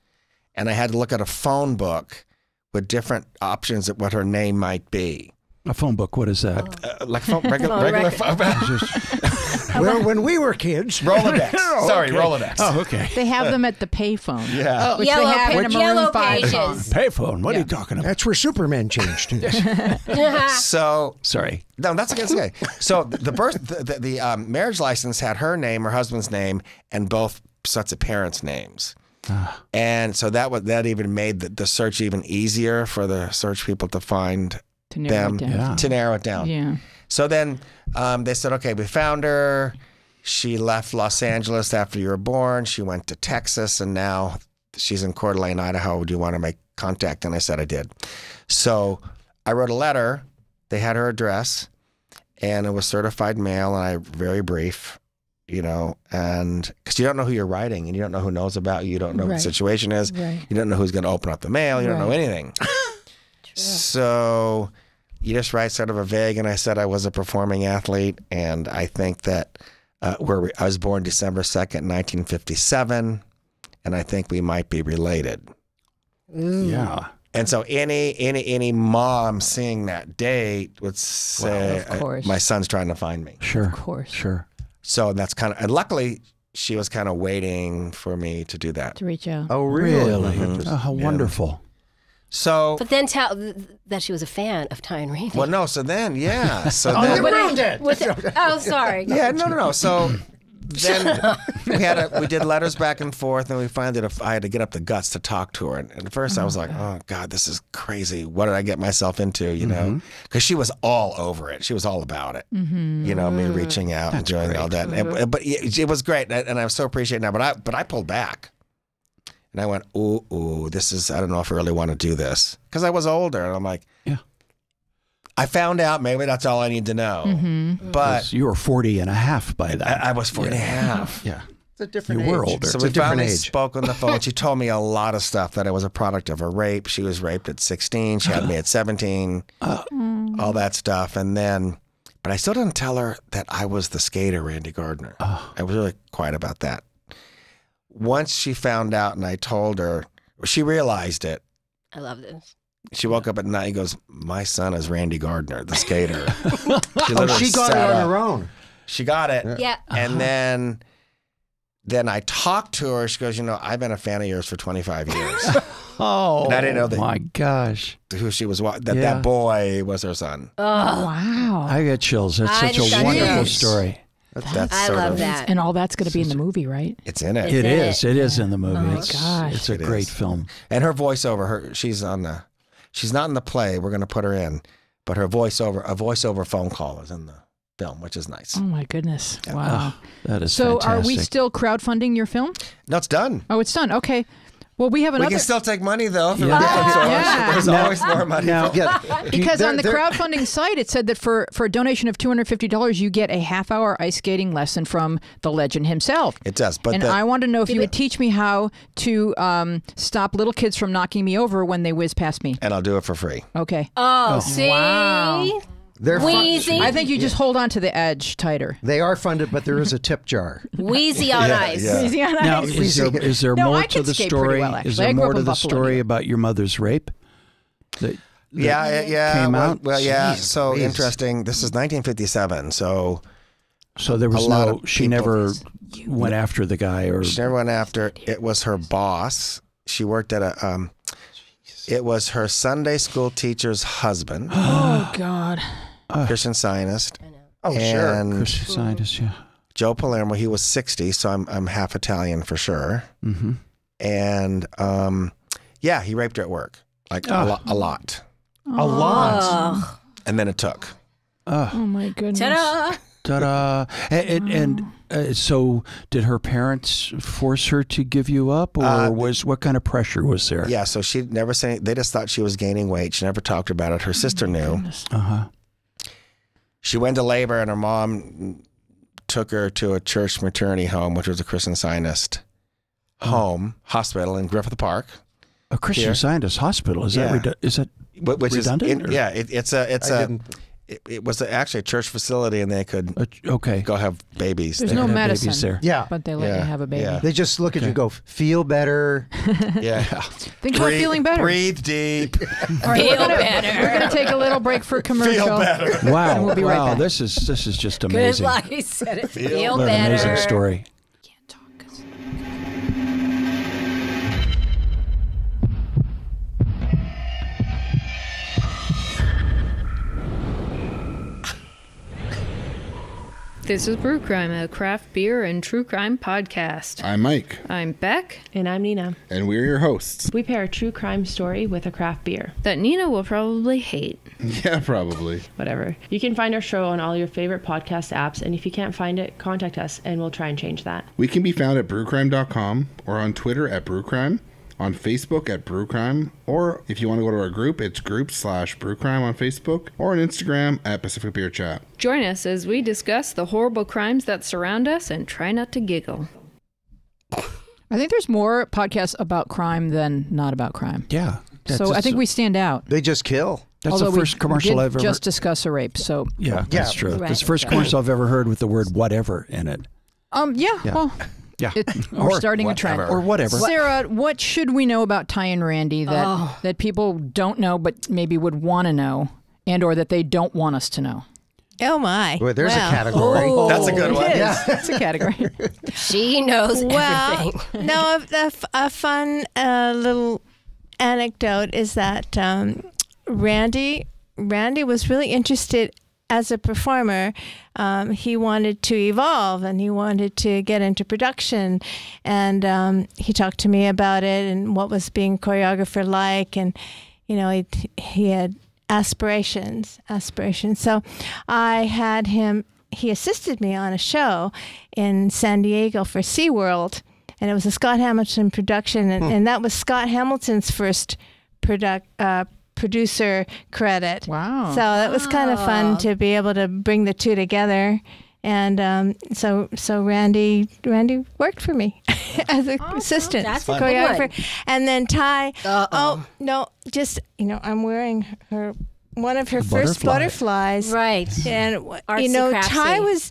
and I had to look at a phone book with different options of what her name might be. A phone book. What is that? Uh, like phone, regular, Phone regular record. phone. well, when we were kids, Rolodex. Sorry, Rolodex. Oh, okay. They have them at the payphone. Yeah. Which yellow they have pa- in a yellow pages. Payphone. What are you talking about? that's where Superman changed. So Sorry. no, that's okay. That's okay. So the birth, the, the, the um, marriage license had her name, her husband's name, and both sets of parents' names. And so that was that even made the, the search even easier for the search people to find To narrow them it down. Yeah. to narrow it down. Yeah. So then um, they said, okay, we found her. She left Los Angeles after you were born. She went to Texas, and now she's in Coeur d'Alene, Idaho. Do you want to make contact? And I said I did. So I wrote a letter. They had her address, and it was certified mail, and I very brief, you know, and because you don't know who you're writing, and you don't know who knows about you, you don't know what the situation is, Right. you don't know who's going to open up the mail, you don't know Right. anything. So you just write sort of a vague, and I said I was a performing athlete, and I think that uh, where I was born December 2nd, 1957, and I think we might be related. Yeah. And so any any any mom seeing that date would say, of course. uh, "My son's trying to find me." Sure. Of course. Sure. So that's kind of and luckily she was kind of waiting for me to do that. To reach out. Oh, Really? Mhm. Oh, how Yeah. wonderful. So But then tell th- that she was a fan of Tai and Randy. well, no. So then, yeah. So Oh, then, but it- was it- oh, sorry. yeah, no, no, no. So then we had a, we did letters back and forth, and we finally that if I had to get up the guts to talk to her, and at first I was like, uh-huh. oh God, this is crazy. What did I get myself into? You know, because she was all over it. She was all about it. You know, me reaching out and doing all that. And- but it, it was great, and and I so appreciate it now. But I but I pulled back. And I went, ooh, ooh, this is, I don't know if I really want to do this. Because I was older. And I'm like, Yeah. I found out maybe that's all I need to know. Mm-hmm. But you were 40 and a half by then. I, I was 40 and a half. Yeah. It's a different You age. were older. So It's we a different finally age. spoke on the phone. She told me a lot of stuff that I was a product of a rape. She was raped at 16. She had me at 17. all that stuff. And then, but I still didn't tell her that I was the skater, Randy Gardner. I was really quiet about that. Once she found out and I told her, she realized it. I love this. She woke up at night and goes, My son is Randy Gardner, the skater. Oh, she got it on up. her own. She got it. Yeah. And uh-huh. then then I talked to her. She goes, You know, I've been a fan of yours for 25 years. Oh, And I didn't know that- my gosh. Who she was, that Yeah. that boy was her son. Oh, wow. I get chills. That's I such a wonderful chills. story. That- That's I sort love of, that. And all that's going to be in the movie, right? It's in it. It's It in is. It is in the oh movie. Oh it's, gosh. It's a It great is. film. And her voiceover, her she's on the, she's not in the play. We're going to put her in, but her voiceover, a voiceover phone call is in the film, which is nice. Oh my goodness! Wow. Oh, that is so, fantastic. are we still crowdfunding your film? No, it's done. Oh, it's done. Okay. Well, we have We another. can still take money though. From Yeah. different sources. Yeah. There's Now- always more money. now- from- Yeah. because They're- on the they're- crowdfunding site, it said that for, for a donation of $250, you get a half hour ice skating lesson from the legend himself. It does, but and the, I want to know if you would teach me how to um, stop little kids from knocking me over when they whiz past me. and I'll do it for free. Okay. Oh, see? Wow. They're fun- Wheezy. I think you just hold on to the edge tighter. They are funded, but there is a tip jar. Wheezy on Yeah, ice. yeah. Easy on Now, ice. is there, is there No, more I to can the skate pretty story? well, is actually. there grew more up to in the Buffalo, story New York. about your mother's rape? That- that- Yeah, yeah, yeah. came well, out? well, yeah. Jeez so Louise. interesting. This is 1957. So so there was lot no. of She people- never went after the guy, or she never went after. it. It was her boss. She worked at a. Um, it was her Sunday school teacher's husband, Oh, God. Christian Zionist. Oh, sure. and Christian Scientist. Yeah. Joe Palermo. He was 60, so I'm I'm half Italian for sure. Mm-hmm. And um, yeah, he raped her at work, like a, Ah. lo- a lot. A lot. Oh, And then it took. Uh, Oh, my goodness. ta-da. ta-da! And, and, and uh, so, did her parents force her to give you up, or Uh, was what kind of pressure was there? Yeah, so she never said. They just thought she was gaining weight. She never talked about it. Her sister knew. Uh huh. She went to labor, and her mom took her to a church maternity home, which was a Christian Scientist oh. home hospital in Griffith Park, A Christian Here. Scientist hospital is Yeah. that redu- is that which Redundant, is in, yeah, it, it's a it's I a didn't- it, it was actually a church facility, and they could a, okay? go have babies. There's there. no could have medicine. babies there. Yeah. But they let Yeah, you have a baby. yeah. They just look at you and go, feel better. yeah, Think about feeling better. Breathe deep. All right, Feel we're gonna, better. We're going to take a little break for a commercial. Feel better. Wow! We'll be right wow! back. This is this is just Good amazing. like he said it. Feel, What an better. amazing story. This is Brew Crime, a craft beer and true crime podcast. I'm Mike, I'm Beck. And I'm Nina. and we're your hosts. We pair a true crime story with a craft beer. That Nina will probably hate. Yeah, probably. Whatever. You can find our show on all your favorite podcast apps, and if you can't find it, contact us and we'll try and change that. We can be found at brewcrime.com or on Twitter at brewcrime, on Facebook at brewcrime, or if you want to go to our group, it's group slash brewcrime on Facebook, or on Instagram at Pacific Beer Chat. Join us as we discuss the horrible crimes that surround us and try not to giggle. I think there's more podcasts about crime than not about crime. Yeah. That's so I think we stand out. They just kill. That's Although the we first commercial did I've ever. just discuss a rape. So yeah, Yeah. that's true. Right. That's the first Right. commercial I've ever heard with the word "whatever" in it. um yeah, Yeah. well Yeah, it, we're starting a trend. or whatever. Sarah, what should we know about Tai and Randy that Oh. that people don't know but maybe would want to know, and or that they don't want us to know? Oh my! Well, there's Well, a category. Oh, That's a good one. is. Yeah. It's a category. She knows Well, everything. no, a, a, a fun uh, little anecdote is that um, Randy Randy was really interested as a performer. Um, he wanted to evolve and he wanted to get into production, and um, he talked to me about it and what was being choreographer like, and you know he he had aspirations aspirations. So I had him. He assisted me on a show in San Diego for SeaWorld and it was a Scott Hamilton production, and, and that was Scott Hamilton's first product uh, producer credit. Wow. So that was kind of Oh. fun to be able to bring the two together, and um, so so Randy Randy worked for me as an assistant That's a good choreographer, and then Tai. Uh-oh. Oh no, just you know I'm wearing her one of her A first butterfly. butterflies. Right. And Artsy you know, craftsy. Tai was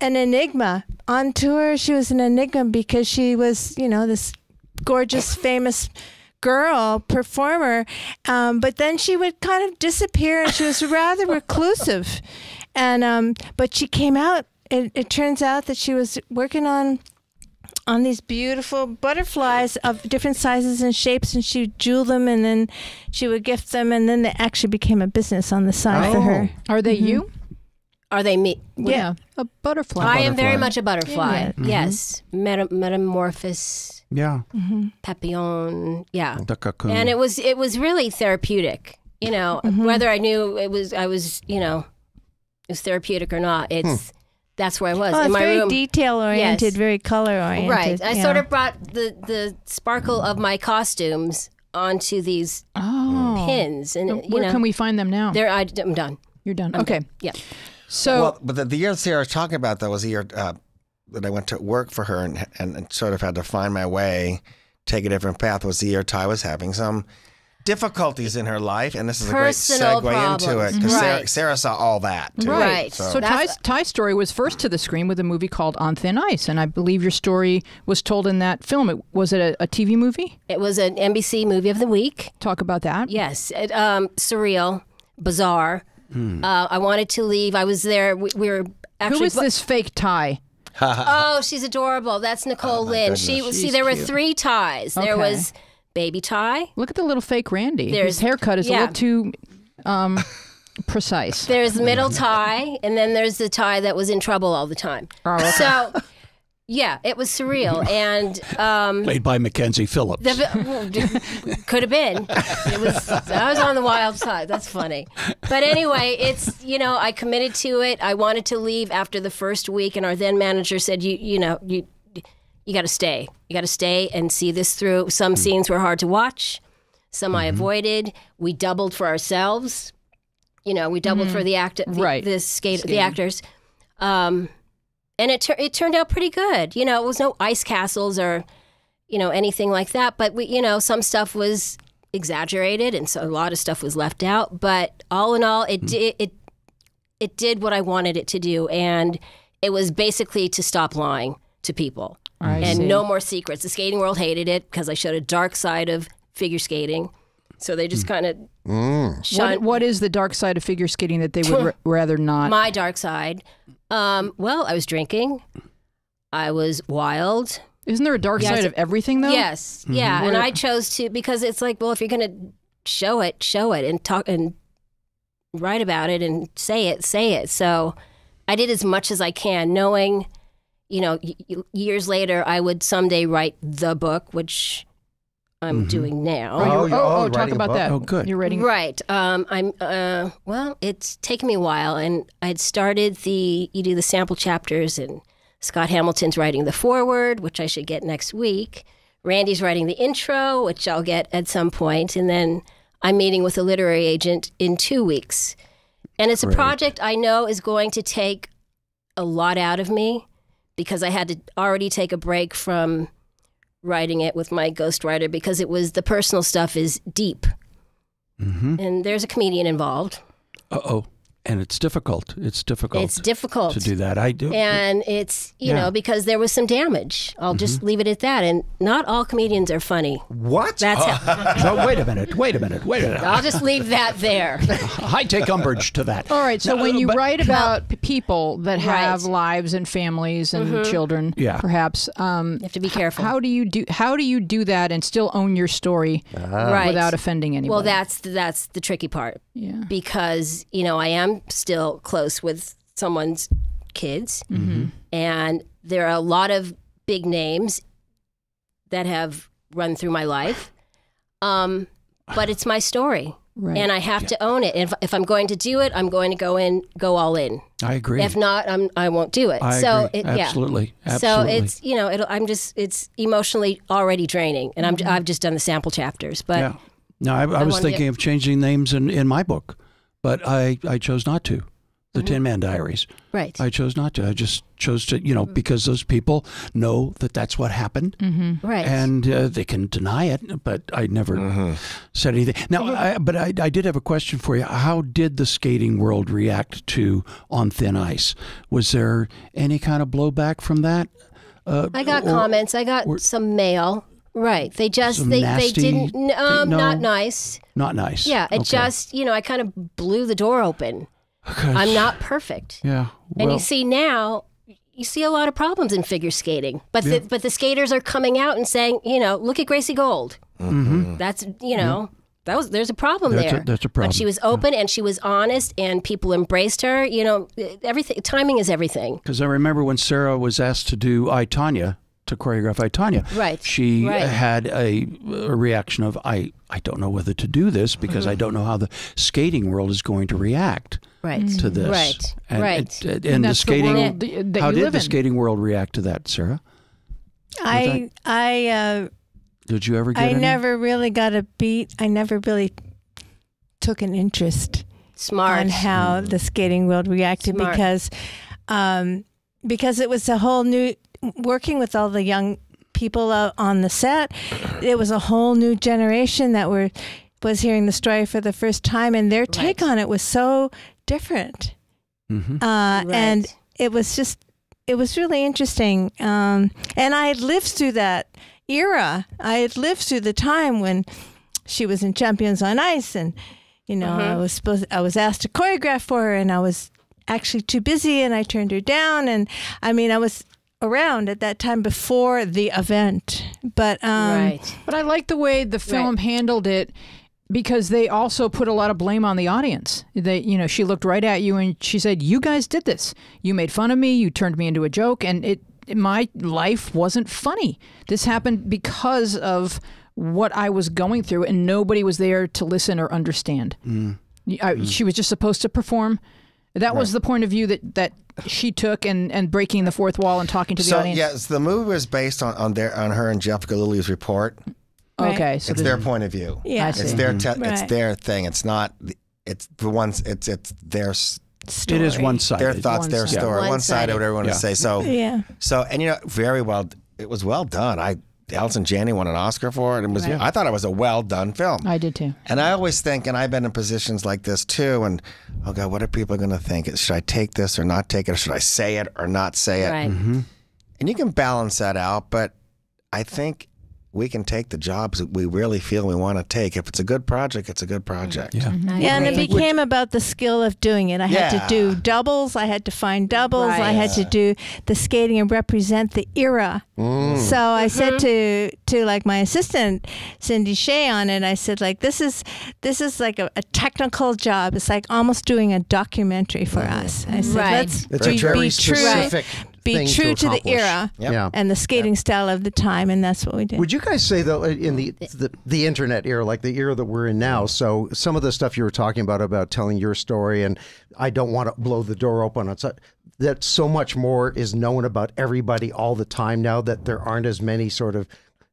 an enigma on tour. She was an enigma because she was, you know, this gorgeous, famous girl performer. Um, but then she would kind of disappear, and she was rather reclusive. And um, but she came out. It, it turns out that she was working on on these beautiful butterflies of different sizes and shapes, and she would jewel them, and then she would gift them, and then they actually became a business on the side for her. Are they you? Are they me? Yeah. a butterfly. I am very much a butterfly. Yeah. Yes. Meta- metamorphosis, Yeah, mm-hmm. papillon. Yeah. the cocoon. And it was it was really therapeutic. You know, mm-hmm. whether I knew it was I was, you know, it was therapeutic or not. It's hmm. that's where I was Oh, in it's my very room. detail oriented, Yes. very color oriented. Right. I sort of brought the the sparkle of my costumes onto these Oh. pins, and you Where know, can we find them now? There, I, am done. You're done. I'm okay. done. Yeah. So well, but the, the year Sarah was talking about though was the year uh, that I went to work for her and, and and sort of had to find my way, take a different path. Was the year Tai was having some difficulties in her life, and this is Personal a great segue into it because Sarah, Right. Sarah saw all that. Too, Right. So, So Tai's, Tai's story was first to the screen with a movie called On Thin Ice, and I believe your story was told in that film. It, was it a, a TV movie? It was an NBC movie of the week. Talk about that. Yes, it, um, surreal, bizarre. Uh, I wanted to leave. I was there. We, we were actually. Who is this fake Tai? Oh, she's adorable. That's Nicole Lynn. She see, She's there were three Tais. There was baby Tai. Look at the little fake Randy. There's- His haircut is a little too um, precise. There's middle Tai, and then there's the Tai that was in trouble all the time. Oh, okay. So, yeah, it was surreal, and um, played by Mackenzie Phillips. The, could have been. It was. I was on the wild side. That's funny. But anyway, it's you know I committed to it. I wanted to leave after the first week, and our then manager said, "You you know you you got to stay. You got to stay and see this through." Some scenes were hard to watch. Some I avoided. We doubled for ourselves. You know, we doubled for the act, the, Right. the skate, Skating. the actors. Um, and it tur- it turned out pretty good. You know, it was no ice castles or you know anything like that but we you know some stuff was exaggerated and so a lot of stuff was left out but all in all it hmm. did it it did what i wanted it to do and it was basically to stop lying to people I and see. no more secrets the skating world hated it because i showed a dark side of figure skating so they just hmm. kind of mm. What, shut what is the dark side of figure skating that they would r- rather not? my dark side um, well i was drinking i was wild Isn't there a dark Yes. side of everything, though? Yes, yeah, and I chose to because it's like, well, if you're gonna show it, show it, and talk and write about it and say it, say it. So I did as much as I can, knowing, you know, years later I would someday write the book, which I'm doing now. Oh, you- Oh, oh, oh, talk about that. Oh, good. You're writing. Right. Um, I'm. Uh, well, it's taken me a while, and I'd started the. You do the sample chapters, and Scott Hamilton's writing the foreword, which I should get next week. Randy's writing the intro, which I'll get at some point, and then I'm meeting with a literary agent in two weeks. And it's a project I know is going to take a lot out of me because I had to already take a break from writing it with my ghostwriter because it was the personal stuff is deep Mm-hmm. and there's a comedian involved. Uh oh. And it's difficult. It's difficult. It's difficult to do that. I do. And it's, you Yeah. Mm-hmm. know, because there was some damage. I'll just leave it at that. And not all comedians are funny. What? That's how, so wait a minute. Wait a minute. Wait a minute. I'll just leave that there. I take umbrage to that. All right. So No, when you but- write about p- people that have Right. lives and families and Mhm. children, Yeah. perhaps um, you have to be careful. How do you do? How do you do that and still own your story Right. without offending anybody? Well, that's that's the tricky part. Yeah. Because you know I am still close with someone's kids, Mhm. and there are a lot of big names that have run through my life. Um, but it's my story, Right. and I have to own it. If, if I'm going to do it, I'm going to go in, go all in. I agree. If not, I'm I won't do it. I so agree. It, yeah. Absolutely. So it's you know it'll, I'm just it's emotionally already draining, and I'm I've just done the sample chapters, but. yeah. No, I, I, I was thinking of changing names in, in my book, but I, I chose not to. The Mm-hmm. Tin Man Diaries. Right. I chose not to. I just chose to, you know, because those people know that that's what happened. Mm-hmm. Right. And uh, they can deny it, but I never said anything. Now, I, but I, I did have a question for you. How did the skating world react to On Thin Ice? Was there any kind of blowback from that? Uh, I got or- comments. I got or- some mail. Right. They just Some they, nasty they didn't um thing? not nice. Not nice. Yeah, it Okay. just you know I kind of blew the door open. I'm not perfect. Yeah. and you see now you see a lot of problems in figure skating. But Yeah. the, but the skaters are coming out and saying, you know, look at Gracie Gold. Mm-hmm. That's you know, that was there's a problem That's a- there. that's a problem. But she was open and she was honest and people embraced her, you know, everything timing is everything. Because I remember when Sarah was asked to do I Tonya to choreograph I Tonya, Right, She right. had a, a reaction of I I don't know whether to do this because I don't know how the skating world is going to react Right. to this. Right, and, right. it- and, And the that's the skating. world that- that how you did live the in. skating world react to that, Sarah? I I uh, Did you ever get I any? never really got a beat. I never really took an interest Smart. on how the skating world reacted Smart. because um, because it was a whole new working with all the young people out on the set. It was a whole new generation that were was hearing the story for the first time, and their take on it was so different. Mm-hmm. Uh, And it was just, it was really interesting. Um, and I had lived through that era. I had lived through the time when she was in Champions on Ice, and you know, I Mhm. was supposed, I was asked to choreograph for her, and I was actually too busy, and I turned her down. And I mean, I was around at that time before the event, but um, But I like the way the film handled it because they also put a lot of blame on the audience. They, you know, she looked right at you and she said, "You guys did this. You made fun of me. You turned me into a joke, and it my life wasn't funny. This happened because of what I was going through, and nobody was there to listen or understand. Mm. I, She was just supposed to perform." That was the point of view that, that she took and, and breaking the fourth wall and talking to the so audience. yes, the movie was based on on their on her and Jeff Gillooly's report. Okay, so it's their point of view. Yeah. I it's their Mhm. te- it's their thing. It's not. It's the ones. It's it's their. s- It is one-sided. Their thoughts, their One-sided. story, one sided, whatever you want Yeah. to say. So Yeah. So and you know, very well. It was well done. I Allison Janney won an Oscar for it. It was. Right. I thought it was a well done film. I did too. And I always think, and I've been in positions like this too, and oh God, what are people going to think? Should I take this or not take it? Or should I say it or not say it? Right. Mm-hmm. And you can balance that out, but I think we can take the jobs that we really feel we want to take. If it's a good project, it's a good project. Yeah. Mm-hmm. Yeah, and it became about the skill of doing it. I had to do doubles. I had to find doubles. I had to do the skating and represent the era. Mm. So I said mm-hmm. to to like my assistant Cindy Shea on it. I said like this is this is like a, a technical job. It's like almost doing a documentary for mm. us. I said Right. let's It's be, very be true. specific Be thing to true to, the era Yep. Yeah. and the skating style of the time, and that's what we did. Would you guys say though in the, the the internet era, like the era that we're in now? So some of the stuff you were talking about about telling your story, and I don't want to blow the door open on so- that. So much more is known about everybody all the time now that there aren't as many sort of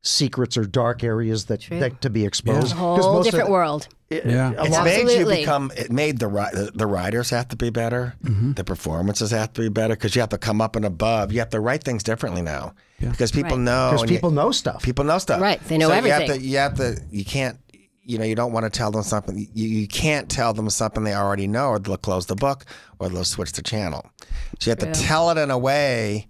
secrets or dark areas that, that to be exposed. A 'Cause whole most of different the- world. Yeah. a It's lot- made you become. It made the the, the writers have to be better. Mm-hmm. The performances have to be better because you have to come up and above. You have to write things differently now because people Right. know. because and you- people know stuff. people know stuff. Right, they know so everything. You have to. You have to. You can't. you know, you don't want to tell them something. You, you can't tell them something they already know, or they'll close the book, or they'll switch the channel. So you have to tell it in a way.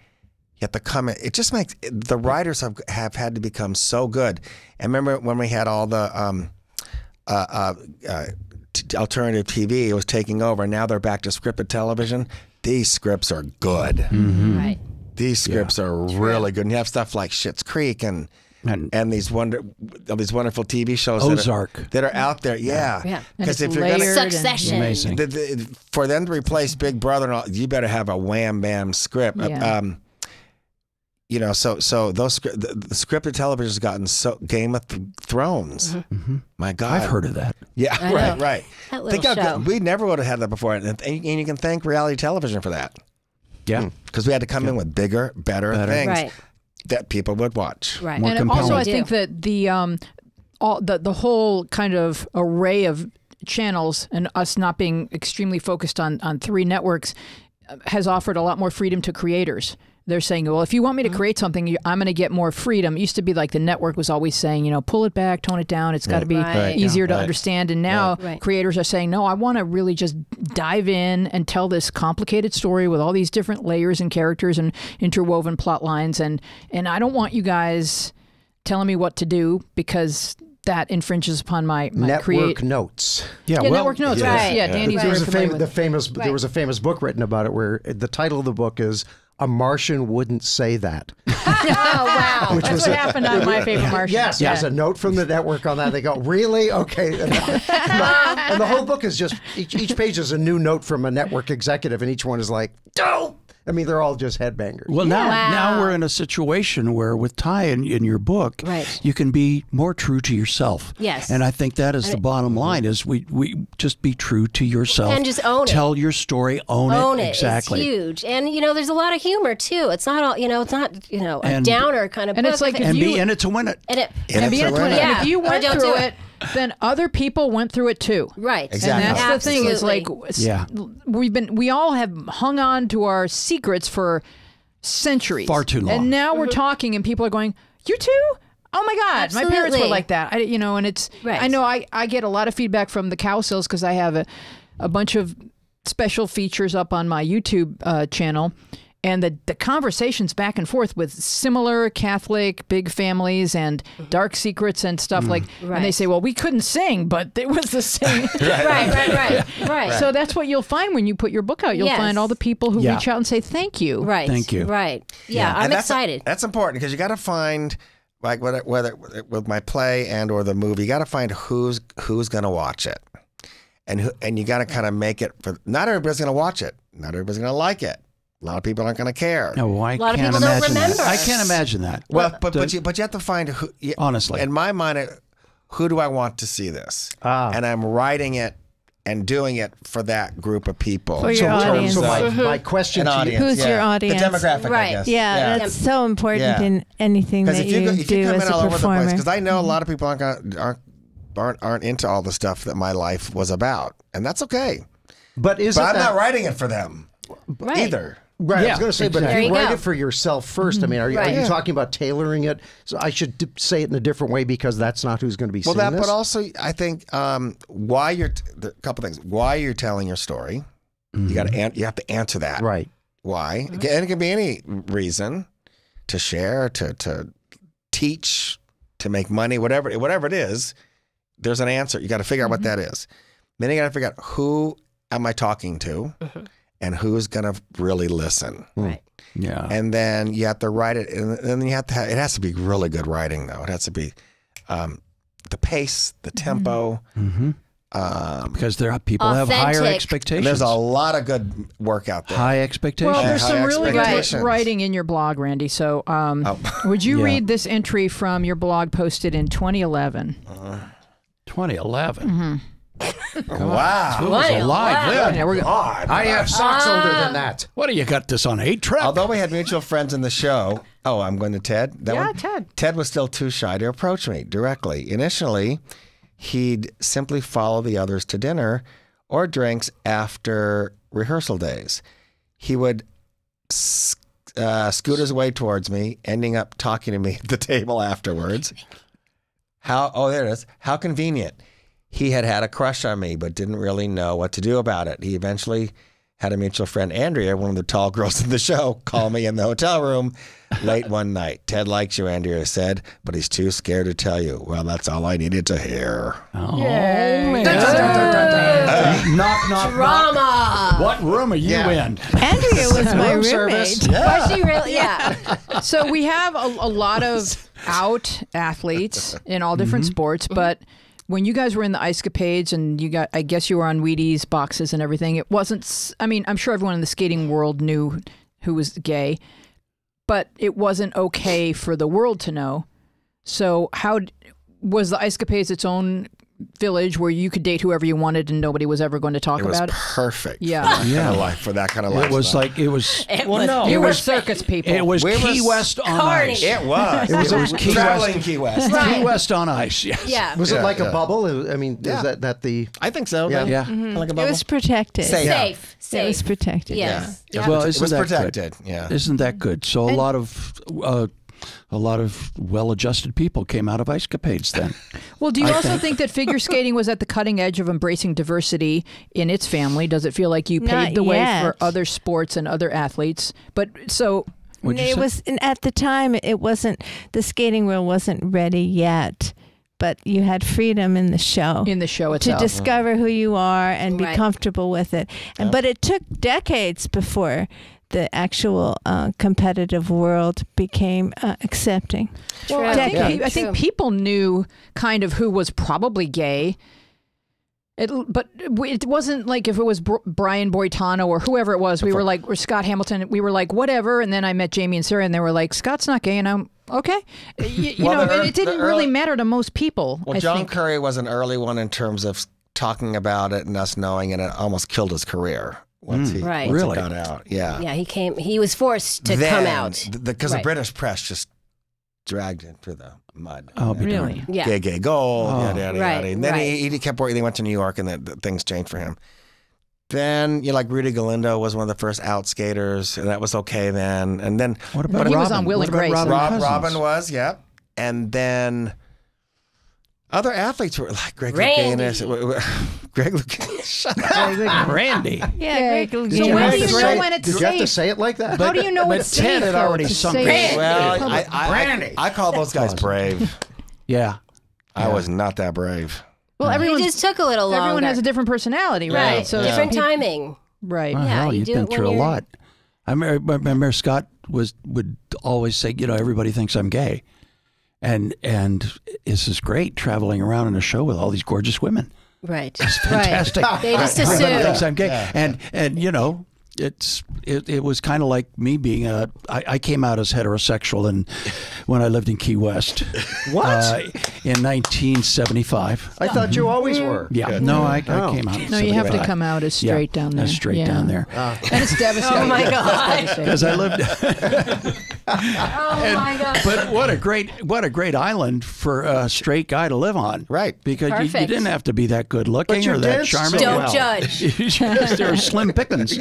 You have to come. in- It just makes the writers have have had to become so good. And remember when we had all the um, uh, uh, uh, t- alternative TV, it was taking over. Now they're back to scripted television. These scripts are good. Right. These scripts are really good. And you have stuff like Schitt's Creek and and, these wonder these wonderful TV shows that are- Ozark. that are, out there. Yeah, Yeah. Because it's if you're gonna layered Succession. Amazing. the, the, for them to replace Big Brother, and all, you better have a wham bam script. Yeah. Um, you know, so so those the, the scripted television has gotten so Game of Th- Thrones. My God, I've heard of that. Yeah, I right, know. right. That Think little show. good- we never would have had that before, and, and you can thank reality television for that. Yeah. because we had to come in with bigger, better, Better. things Right. that people would watch. Right. More and compelling. also, I think that the um, all the the whole kind of array of channels and us not being extremely focused on on three networks uh, has offered a lot more freedom to creators. They're saying, well, if you want me to Mm-hmm. create something, I'm going to get more freedom. It used to be like the network was always saying, you know, pull it back, tone it down. It's got to be Right. easier to Right. understand. And now Right. creators are saying, no, I want to really just dive in and tell this complicated story with all these different layers and characters and interwoven plot lines. And and I don't want you guys telling me what to do because that infringes upon my, my Network create. notes. Yeah, well, network notes. yeah. Right. Yeah, Yeah. Danny's there was a familiar fam- with the famous Right. there was a famous book written about it where the title of the book is a Martian wouldn't say that. Oh wow. Which That's was what a- happened on My Favorite Martian. Yes, Yeah. there's a note from the network on that. They go, really? Okay. And the, and the whole book is just each, each page is a new note from a network executive, and each one is like, don't. I mean, they're all just headbangers. Well, now Wow. now we're in a situation where, with Tai in, in your book, Right. you can be more true to yourself. Yes. and I think that is the bottom line: is we we just be true to yourself And just own it. Tell your story, own, Own it it. exactly. It's huge. And you know, there's a lot of humor too. It's not all you know, it's not, you know, a And- downer kind of and book. it's like If if and you- be in it to win it. and it, And And be a in it to win it. winner. And if you Yeah. Or went don't through do it, it. Then other people went through it too. right. Exactly. And that's the thing is like Yeah. we've been we all have hung on to our secrets for centuries. Far too long. And now we're talking and people are going, "You too?" Oh my god, my parents were like that. I, you know, and it's Right. I know I I get a lot of feedback from the Cowsills cuz I have a a bunch of special features up on my YouTube uh, channel. And the, the conversations back and forth with similar Catholic big families and mm-hmm. dark secrets and stuff like, and they say, well, we couldn't sing, but it was the same. right, right, right, right. So that's what you'll find when you put your book out. You'll Yes. find all the people who Yeah. reach out and say thank you. right. Thank you. Right. Yeah, I'm that's- excited. that's important because you got to find like whether whether with my play and or the movie, you got to find who's who's going to watch it, and who, and you got to kind of make it for. Not everybody's going to watch it. Not everybody's going to like it. A lot of people aren't going to care. No, I lot can't people don't imagine that. I can't imagine that. Well, but the- but you but you have to find who. You, Honestly. in my mind, it- who do I want to see this? Ah. And I'm writing it and doing it for that group of people. For your so, audience. so my, Mm-hmm. my question An to audience, you, Who's yeah. your audience? The demographic, I Right. guess. Yeah, that's so important Yeah. in anything that if you, you, go, if do you come as in a all over the performer. place, because I know a lot of people aren't gonna, aren't aren't aren't into all the stuff that my life was about, and that's okay. but is But it I'm that, not writing it for them Right. either. Right, I was going to say, but if you you write go. it for yourself 1st I mean, are you, Right. are you Yeah. talking about tailoring it? So I should d- say it in a different way because that's not who's going to be Well, seeing that, this. but also I think um, why you're t- the- a couple things. Why you're telling your story, you got to mm-hmm. an- you have to answer that. right. Why? Mm-hmm. And it can be any reason to share, to to teach, to make money, whatever whatever it is. There's an answer. You got to figure out what mm-hmm. that is. Then you got to figure out who am I talking to, and who's going to really listen. Right. yeah. And then you have to write it, and then you have to. Have, it has to be really good writing, though. It has to be um, the pace, the tempo. hmm Um, Because there are people have higher expectations. there's a lot of good work out there. high expectations. Well, there's some really good writing in your blog, Randy. So, um, Oh. would you Yeah. read this entry from your blog posted in 2011? 2011. Wow. Who was Wow. alive Wow. then? Yeah, we're go- God. I have socks older than that. What do you got this on eight track? Although we had mutual friends in the show, oh, I'm going to Ted. That Yeah, one? Ted. Ted was still too shy to approach me directly. Initially, he'd simply follow the others to dinner or drinks after rehearsal days. He would uh, scoot his way towards me, ending up talking to me at the table afterwards. How? Oh, there it is. How convenient. He had had a crush on me, but didn't really know what to do about it. He eventually had a mutual friend, Andrea, one of the tall girls in the show, call me in the hotel room late one night. Ted likes you, Andrea said, but he's too scared to tell you. Well, that's all I needed to hear. Oh, man. knock, knock, Drama. What room are you in? Andrea was my roommate. service. Was she really? Yeah. so we have a, a lot of out athletes in all different mm-hmm. sports, but when you guys were in the ice capades and you got, I guess you were on Wheaties boxes and everything. It wasn't. I mean, I'm sure everyone in the skating world knew who was gay, but it wasn't okay for the world to know. So how was the ice capades its own village where you could date whoever you wanted and nobody was ever going to talk It about it? perfect. Yeah. For that kind Yeah. of life. For that kind of life. It was like it was. It Well, was, no. You It were was- circus people. It was We Key West on carny. ice. It was. It was, it was Key traveling West. Key West. Right. Key West on ice. Yes. Yeah. Was Yeah, it like yeah. a bubble? I mean, Yeah. is that that the? I think so. Yeah. then. Yeah. Kinda Like a bubble. It was protected. Safe. Safe. It was protected. Yes. Yeah. Yeah. Well, It isn't was that protected. Good? Yeah. Isn't that good? So a lot of uh, a lot of well-adjusted people came out of ice capades then. Well, do you I also think. think. that figure skating was at the cutting edge of embracing diversity in its family? Does it feel like you Not paved the way for other sports and other athletes? But so What'd it say? was and at the time it wasn't the skating world wasn't ready yet but you had freedom in the show in the show itself to discover who you are and be Right. comfortable with it and but it took decades before the actual uh, competitive world became uh, accepting well, I think, Decades. pe- I think people knew kind of who was probably gay. It, but it wasn't like if it was Br- Brian Boitano or whoever it was, we were like, or Scott Hamilton, we were like, whatever. And then I met Jamie and Sarah, and they were like, Scott's not gay, and I'm okay. You, you Well, know, the ear- it didn't the really matter to most people. Well, I John think. Curry was an early one in terms of talking about it and us knowing, and it almost killed his career once hmm. he Right. once it Really? got out. Yeah. Yeah. He came. He was forced to Then, come out. because the Right. British press just dragged him through the mud. Oh, be Really? darned. Yeah. Gay, gay, gold. Oh. Yada, yada, Right, yada. And then right. he, he kept working. They went to New York, and then things changed for him. Then, you know, like Rudy Galindo was one of the first out skaters, and that was okay then. And then What about he was on Will and Grace. Robin, Rob, Robin was, yep. And then other athletes were like Greg Randy. Louganis. Greg Louganis. Shut up. Randy. yeah, Greg So when do you know when it's Did you have to say it like that? How do you know but it's Ted safe, had already to sunk it. it? Well, I, I, I, I call those guys brave. Yeah. I was not that brave. Well, everyone just took a little longer. everyone has a different personality, right? right. So different timing. right? Well, Yeah, hell, you you've been through a lot. I remember, I remember Scott was would always say, you know, everybody thinks I'm gay, and and this is great traveling around in a show with all these gorgeous women. Right. It's Fantastic. Right. They just Everybody assume. thinks I'm gay, and and you know. It's it, it was kind of like me being a I, I came out as heterosexual and when I lived in Key West What? uh, in 1975 I thought you always were. yeah no I, I Oh. came out No, you have to come out as Yeah, straight down there. as straight Yeah. down there and it's devastating. Oh my God. It's devastating. because I lived Oh my God. but what a great what a great island for a straight guy to live on. Right. Because you, you Perfect. didn't have to be that good looking But you or that danced charming. so Don't well. judge. You just- there were slim pickings.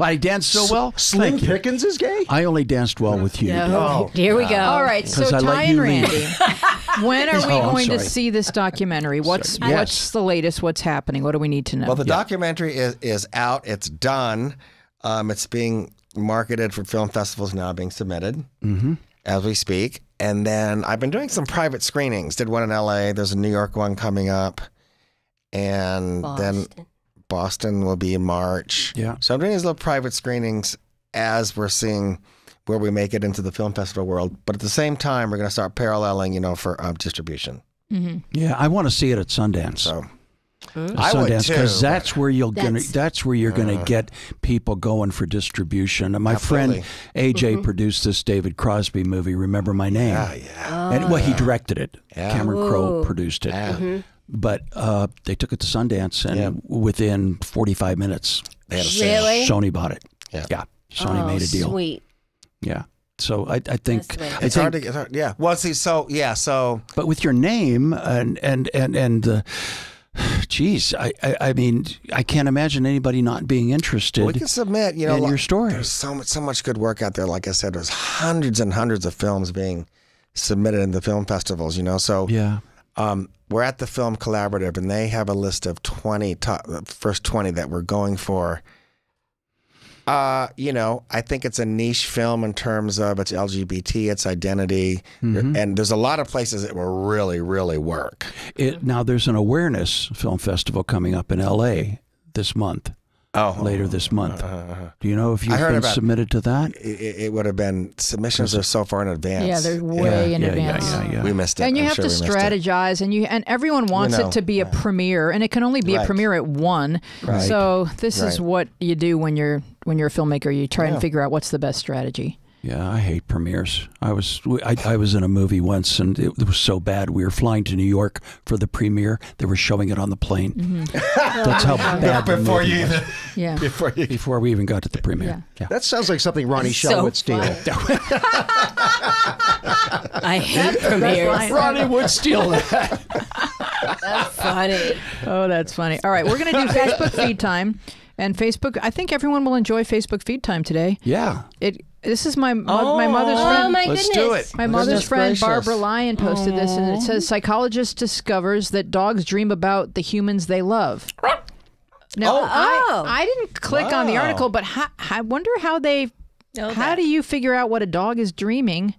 I danced so well. Slim Thank you. Pickens is gay. I only danced well with you. Oh. Here we go. All right, so 'Cause I let Tai you and lead. Randy, when are we Oh, I'm going to sorry. see this documentary? What's Sorry. what's Yes. the latest? What's happening? What do we need to know? Well, the documentary is, is out. It's done. Um, it's being marketed for film festivals now, being submitted as we speak. And then I've been doing some private screenings. Did one in LA. There's a New York one coming up. And then Boston. Boston will be in March. Yeah. So I'm doing these little private screenings as we're seeing where we make it into the film festival world. But at the same time, we're going to start paralleling, you know, for um, distribution. Yeah, I want to see it at Sundance. So At I Sundance too, because that's where you'll gonna That's- that's where you're gonna get people going for distribution. And my Absolutely. friend AJ produced this David Crosby movie. Remember my name? Yeah, yeah. And well, he directed it. Yeah. Cameron Crowe produced it. Yeah. But uh, they took it to Sundance, and Yeah. within 45 minutes, They had a. Really? Sony bought it. Yeah. yeah. Sony oh, made a deal. Sweet. Yeah. So I, I think, That's the way I It's think hard to get. hard- Yeah. Well, see, so yeah, so but with your name and and and and uh, geez, I, I I mean I can't imagine anybody not being interested. we can submit. You know, in lo- your story. There's so much, so much good work out there. Like I said, there's hundreds and hundreds of films being submitted in the film festivals. You know, so Yeah. um, we're at the film collaborative, and they have a list of twenty top, first twenty that we're going for. Uh, you know, I think it's a niche film in terms of its LGBT, its identity, Mhm. and there's a lot of places that will really, really work. It, now there's an awareness film festival coming up in L.A. this month. Oh, later this month. Uh-huh. Do you know if you've been about- submitted to that? It, it- it would have been submissions are so far in advance. Yeah, they're way in yeah, advance. Yeah, yeah, yeah. We missed it. And you I'm have sure to we missed it. strategize, and you and everyone wants it to be a premiere, and it can only be a premiere at one. Right. So this is what you do when you're when you're a filmmaker. You try Yeah. and figure out what's the best strategy. Yeah, I hate premieres. I was I, I was in a movie once, and it was so bad. We were flying to New York for the premiere. They were showing it on the plane. Mm-hmm. That's how bad the Before movie you was. even- Yeah. Before you before we even got to the premiere. Yeah. That sounds like something Ronnie Schell So would steal. I hate premieres. Ronnie would steal that. That's funny. Oh, that's funny. All right, we're going to do Facebook feed time, and Facebook. I think everyone will enjoy Facebook feed time today. Yeah. It. This is my mo- my mother's Oh, friend. Oh, my Let's goodness. do it. My mother's Goodness friend gracious. Barbara Lyon posted this, and it says psychologist discovers that dogs dream about the humans they love. Now, Oh. I, oh. I didn't click on the Wow. article, but how, I wonder how they. Know How that. do you figure out what a dog is dreaming?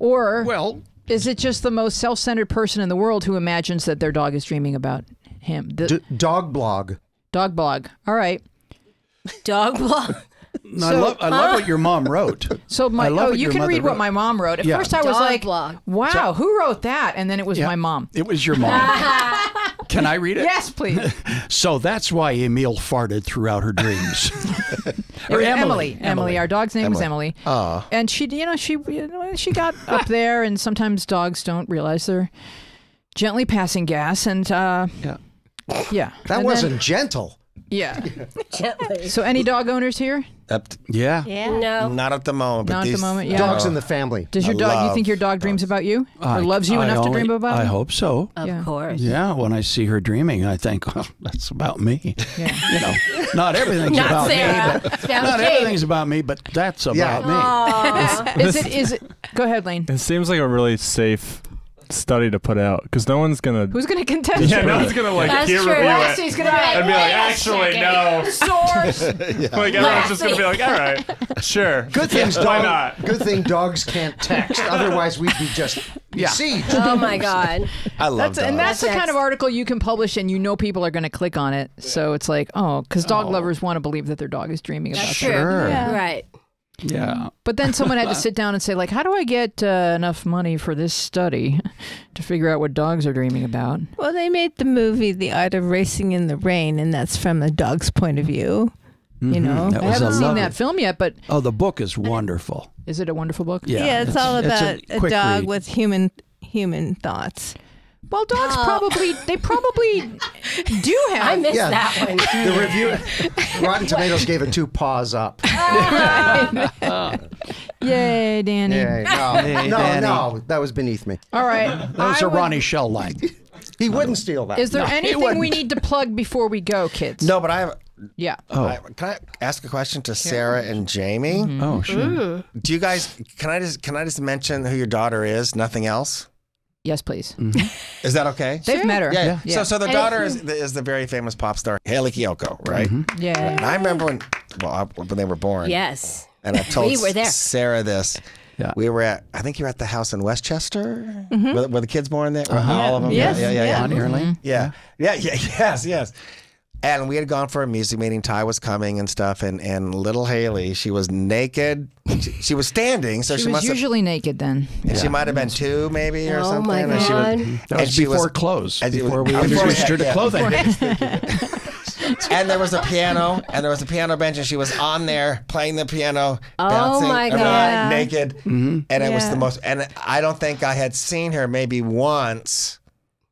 Or Well, is it just the most self-centered person in the world who imagines that their dog is dreaming about him? The D- dog blog. dog blog. All right. Dog blog. I love I love what your mom wrote. So my I love oh, you can mother read what my mom wrote. At Yeah. first, I was Dog like, blog. "Wow, who wrote that?" And then it was Yeah. my mom. It was your mom. Can I read it? Yes, please. So that's why Emil farted throughout her dreams. It was Emily. Emily. Our dog's name was Emily. Emily. Aw. And she, you know, she, you know, she got up there, and sometimes dogs don't realize they're gently passing gas, and uh, yeah. yeah, That And wasn't then- gentle. Yeah. Gently. So, any dog owners here? Up to- Yeah. Yeah. No. not at the moment. But Not at the these- moment, yeah. Dogs in the family. Does your I dog? You love think your dog dreams about you, or I- loves you I enough to dream about? I you? hope so. Of Yeah. course. Yeah, when I see her dreaming, I think, well, that's about me. Yeah. You know, not everything's Not about Sarah. me. But, Sounds not Jamie. everything's about me, but that's about Yeah. me. Aw. Is it? Is it? Go ahead, Lane. It seems like a really safe study to put out because no one's gonna. Who's going to contest? yeah, no one's gonna like That's peer true. review Yes, it He's going to be like, and be like, actually, no. source. Like everyone's just gonna be like, all right, sure. Good things Why dog, not? Good thing dogs can't text. Otherwise, we'd be just Yeah. besieged. Oh my God. I love That's, and that's That's the kind of article you can publish, and you know people are going to click on it. So it's like, oh, because dog oh. lovers want to believe that their dog is dreaming about That's them. true. Sure. Right. Yeah. But then someone had to sit down and say, like, how do I get uh, enough money for this study to figure out what dogs are dreaming about? Well, they made the movie The Art of Racing in the Rain, and that's from a dog's point of view. You know, I haven't seen lovely- that film yet, but Oh, the book is wonderful. is it a wonderful book? Yeah. it's, all it's about a, dog read. with human human thoughts. Well, dogs Oh. probably they probably do have. I missed Yeah. that one. The review, Rotten Tomatoes gave it two paws up. Yay, Danny! Yeah, no, Hey, no, Danny. no, that was beneath me. All right. That was I a would- Ronnie Schell line. He wouldn't steal that. Is there No, anything we need to plug before we go, kids? No, but I have. Yeah. Oh, I, can I ask a question to Sarah and Jamie? Mm-hmm. oh, sure. Do you guys? Can I just? Can I just mention who your daughter is? Nothing else. Yes, please. Mm-hmm. Is that okay? They've met her. Yeah. Yeah. So, so the daughter is the, is the very famous pop star Hayley Kiyoko, right? Mm-hmm. Yeah. And I remember when, well, I- when they were born. Yes. And I told We were there. Sarah this. Yeah. We were at, I think you were at the house in Westchester. Mm-hmm. Were, were the kids born there? Were All of them? Yes, Yeah, yeah, yeah. On here, Lane? Yeah. Yeah, yeah, yes, yes. And we had gone for a music meeting. Tai was coming and stuff. And, and little Hayley, she was naked. She, she was standing, so She, she, was must have. usually naked then. And she might have been two, maybe, or Oh, something. my and she God. That and was she before clothes, and was- before we before we introduced her to clothing. and there was a piano, and there was a piano bench, and she was on there playing the piano, Oh, bouncing, my I mean, God. naked, Mm-hmm. and it was the most. And I don't think I had seen her maybe once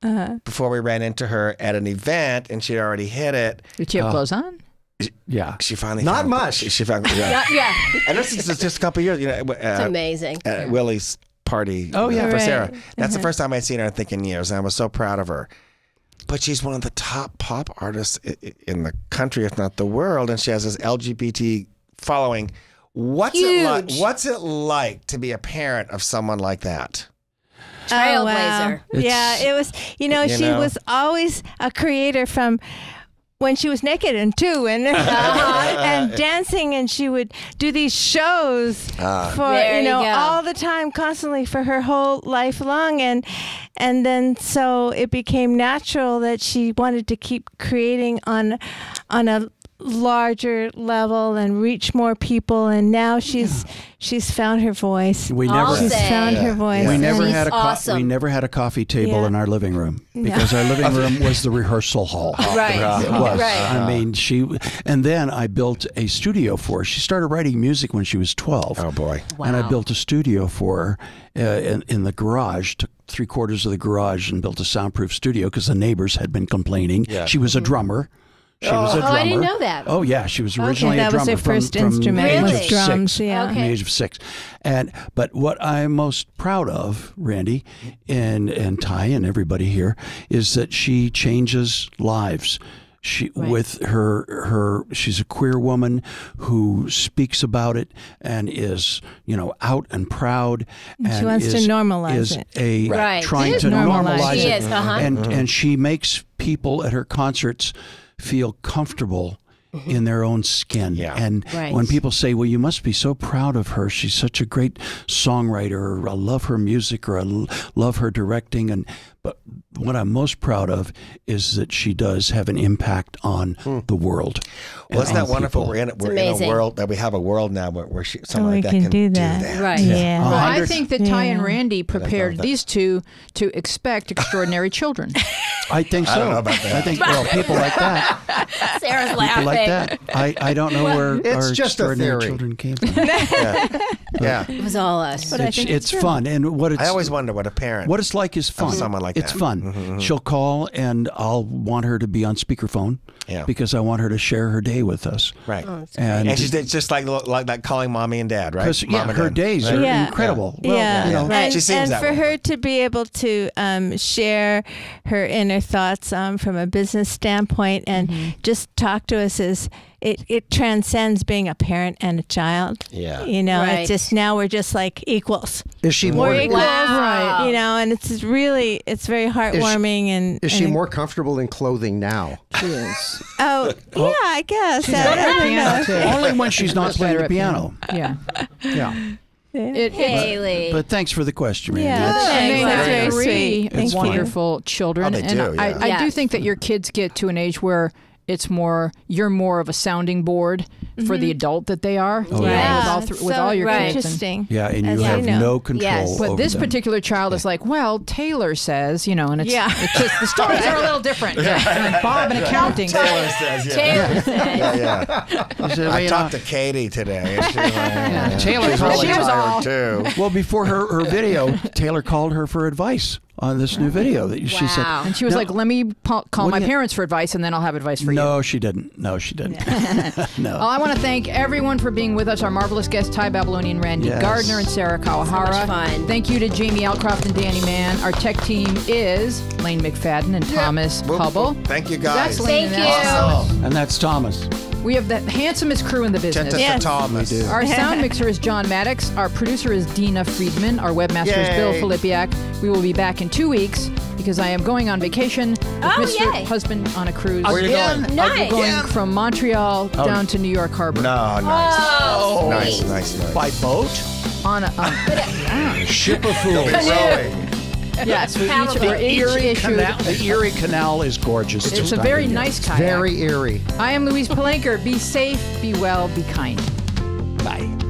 Uh, before we ran into her at an event, and she'd already hit it. Did she have clothes on? Yeah. She finally Not found- much. She, she found, yeah. Yeah. yeah. and this is just a couple years, you know. It's Uh, amazing. at Willie's party. Oh, yeah. for Right. Sarah. That's the first time I'd seen her, I think, in years, and I was so proud of her. But she's one of the top pop artists i- i- in the country, if not the world, and she has this LGBT following What's it like? What's it like to be a parent of someone like that? Oh, wow. Trailblazer. Yeah, it was. You know, You she know? was always a creator from when she was naked and too, and and dancing, and she would do these shows Ah. for you you know go. all the time, constantly for her whole life long, and and then so it became natural that she wanted to keep creating on on a larger level and reach more people and now she's she's found her voice We never she's say. found her voice we never had a co- awesome. we never had a coffee table Yeah. in our living room because our living room was the rehearsal hall. Right. It was. Right. I mean, she, and then I built a studio for her. She started writing music when she was 12. Oh boy. wow. And I built a studio for her uh, in, in the garage, took three quarters of the garage and built a soundproof studio because the neighbors had been complaining. Yeah. She was a drummer. She was a Oh. I didn't know that. Oh yeah, she was originally a drummer. that a was drummer her from, first from instrument the age was of drums, six. yeah. From the age of six, and but what I'm most proud of, Randy, and and Tai and everybody here, is that she changes lives. She with her her she's a queer woman who speaks about it and is you know out and proud and she wants to normalize is it. a Right. trying She is to normalizing normalize She it is, uh-huh. and and she makes people at her concerts feel comfortable in their own skin. Yeah. And Right. when people say, "Well, you must be so proud of her. She's such a great songwriter. Or, I love her music, or I l- love her directing," and but what I'm most proud of is that she does have an impact on the world. Well, isn't that wonderful? people. We're in we're in a world that we have a world now where, where she, so someone we like that can, can do that, Right. yeah, Uh-huh. Well, I think that Tai and Randy prepared these two to expect extraordinary children. I think so. I don't know about that. I think well, people like that, Sarah's people laughing. like that. I, I don't know where It's our just extraordinary children came from. Yeah. It was all us. But I it's think it's it's true. fun, and what it's I always wonder what a parent. What it's like is fun. someone like it's that. fun. Mhm, mhm. She'll call, and I'll want her to be on speakerphone. Yeah. Because I want her to share her day with us. Right. And, and she's it's just like like that calling mommy and dad, right? 'Cause, yeah, and her dad. days Right. are Yeah. incredible. Well, yeah, you know, and, She seems and that for way. her to be able to um, share her inner thoughts um, from a business standpoint and Mm-hmm. just talk to us is it, it transcends being a parent and a child. Yeah. You know, Right. it's just now we're just like equals. Is she more? We're equals, Wow. You know, and it's really it's very heartwarming and Is she more comfortable in clothing now? She is. Oh, yeah, I guess. I, I don't piano too. only when she's not Much playing better the at piano. Yeah. Yeah. It, it, Hayley. But thanks for the question, Randy. Yeah. It's- and they Thanks, that's very three sweet. Thank you. wonderful children. Oh, they and do, I, yeah. I do Yes. think that your kids get to an age where it's more you're more of a sounding board for the mm-hmm. adult that they are. Oh, you yeah. with all, th- with so all your kids. and- yeah, and you have know. no control Yes. But over this them. particular child is like, well, Taylor says, you know, and it's, Yeah. it's just the stories are a little different. Yeah. And Bob in accounting. Taylor says, yeah. Taylor said. Yeah, yeah. I said, well, I talked uh, to Katie today. And she was like, uh, Taylor she's really She was tired all- too. well, before her, her video, Taylor called her for advice on this new video that she said. Wow. And she was No. like, let me pa- call What my do you- parents for advice, and then I'll have advice for you. No, she didn't. No, she didn't. no. Well, I want to thank everyone for being with us. Our marvelous guests, Tai Babilonia, Randy Yes. Gardner, and Sarah Kawahara. So much fun. Thank you to Jamie Alcroft and Danny Mann. Our tech team is Lane McFadden and Thomas Whoop, Hubble. whoop. Thank you, guys. That's Lane Thank and you. Alex. And that's Thomas. We have the handsomest crew in the business. Tenta Yes. Thomas. We do. Our sound mixer is John Maddox. Our producer is Dina Friedman. Our webmaster is Bill Yay. Filipiak. We will be back in two weeks because I am going on vacation with Oh, Mr. yay. Husband on a cruise. Where are you going? I'll Nice. be going from Montreal down to New York Harbor. No, nice. Oh, nice, nice, nice. By boat? On a, um, Ship of fools. Rowing yes, with each our the Erie Canal, The Erie Canal is gorgeous. It's, it's a very nice kayak. Very eerie. I am Louise Palanker. Be safe, be well, be kind. Bye.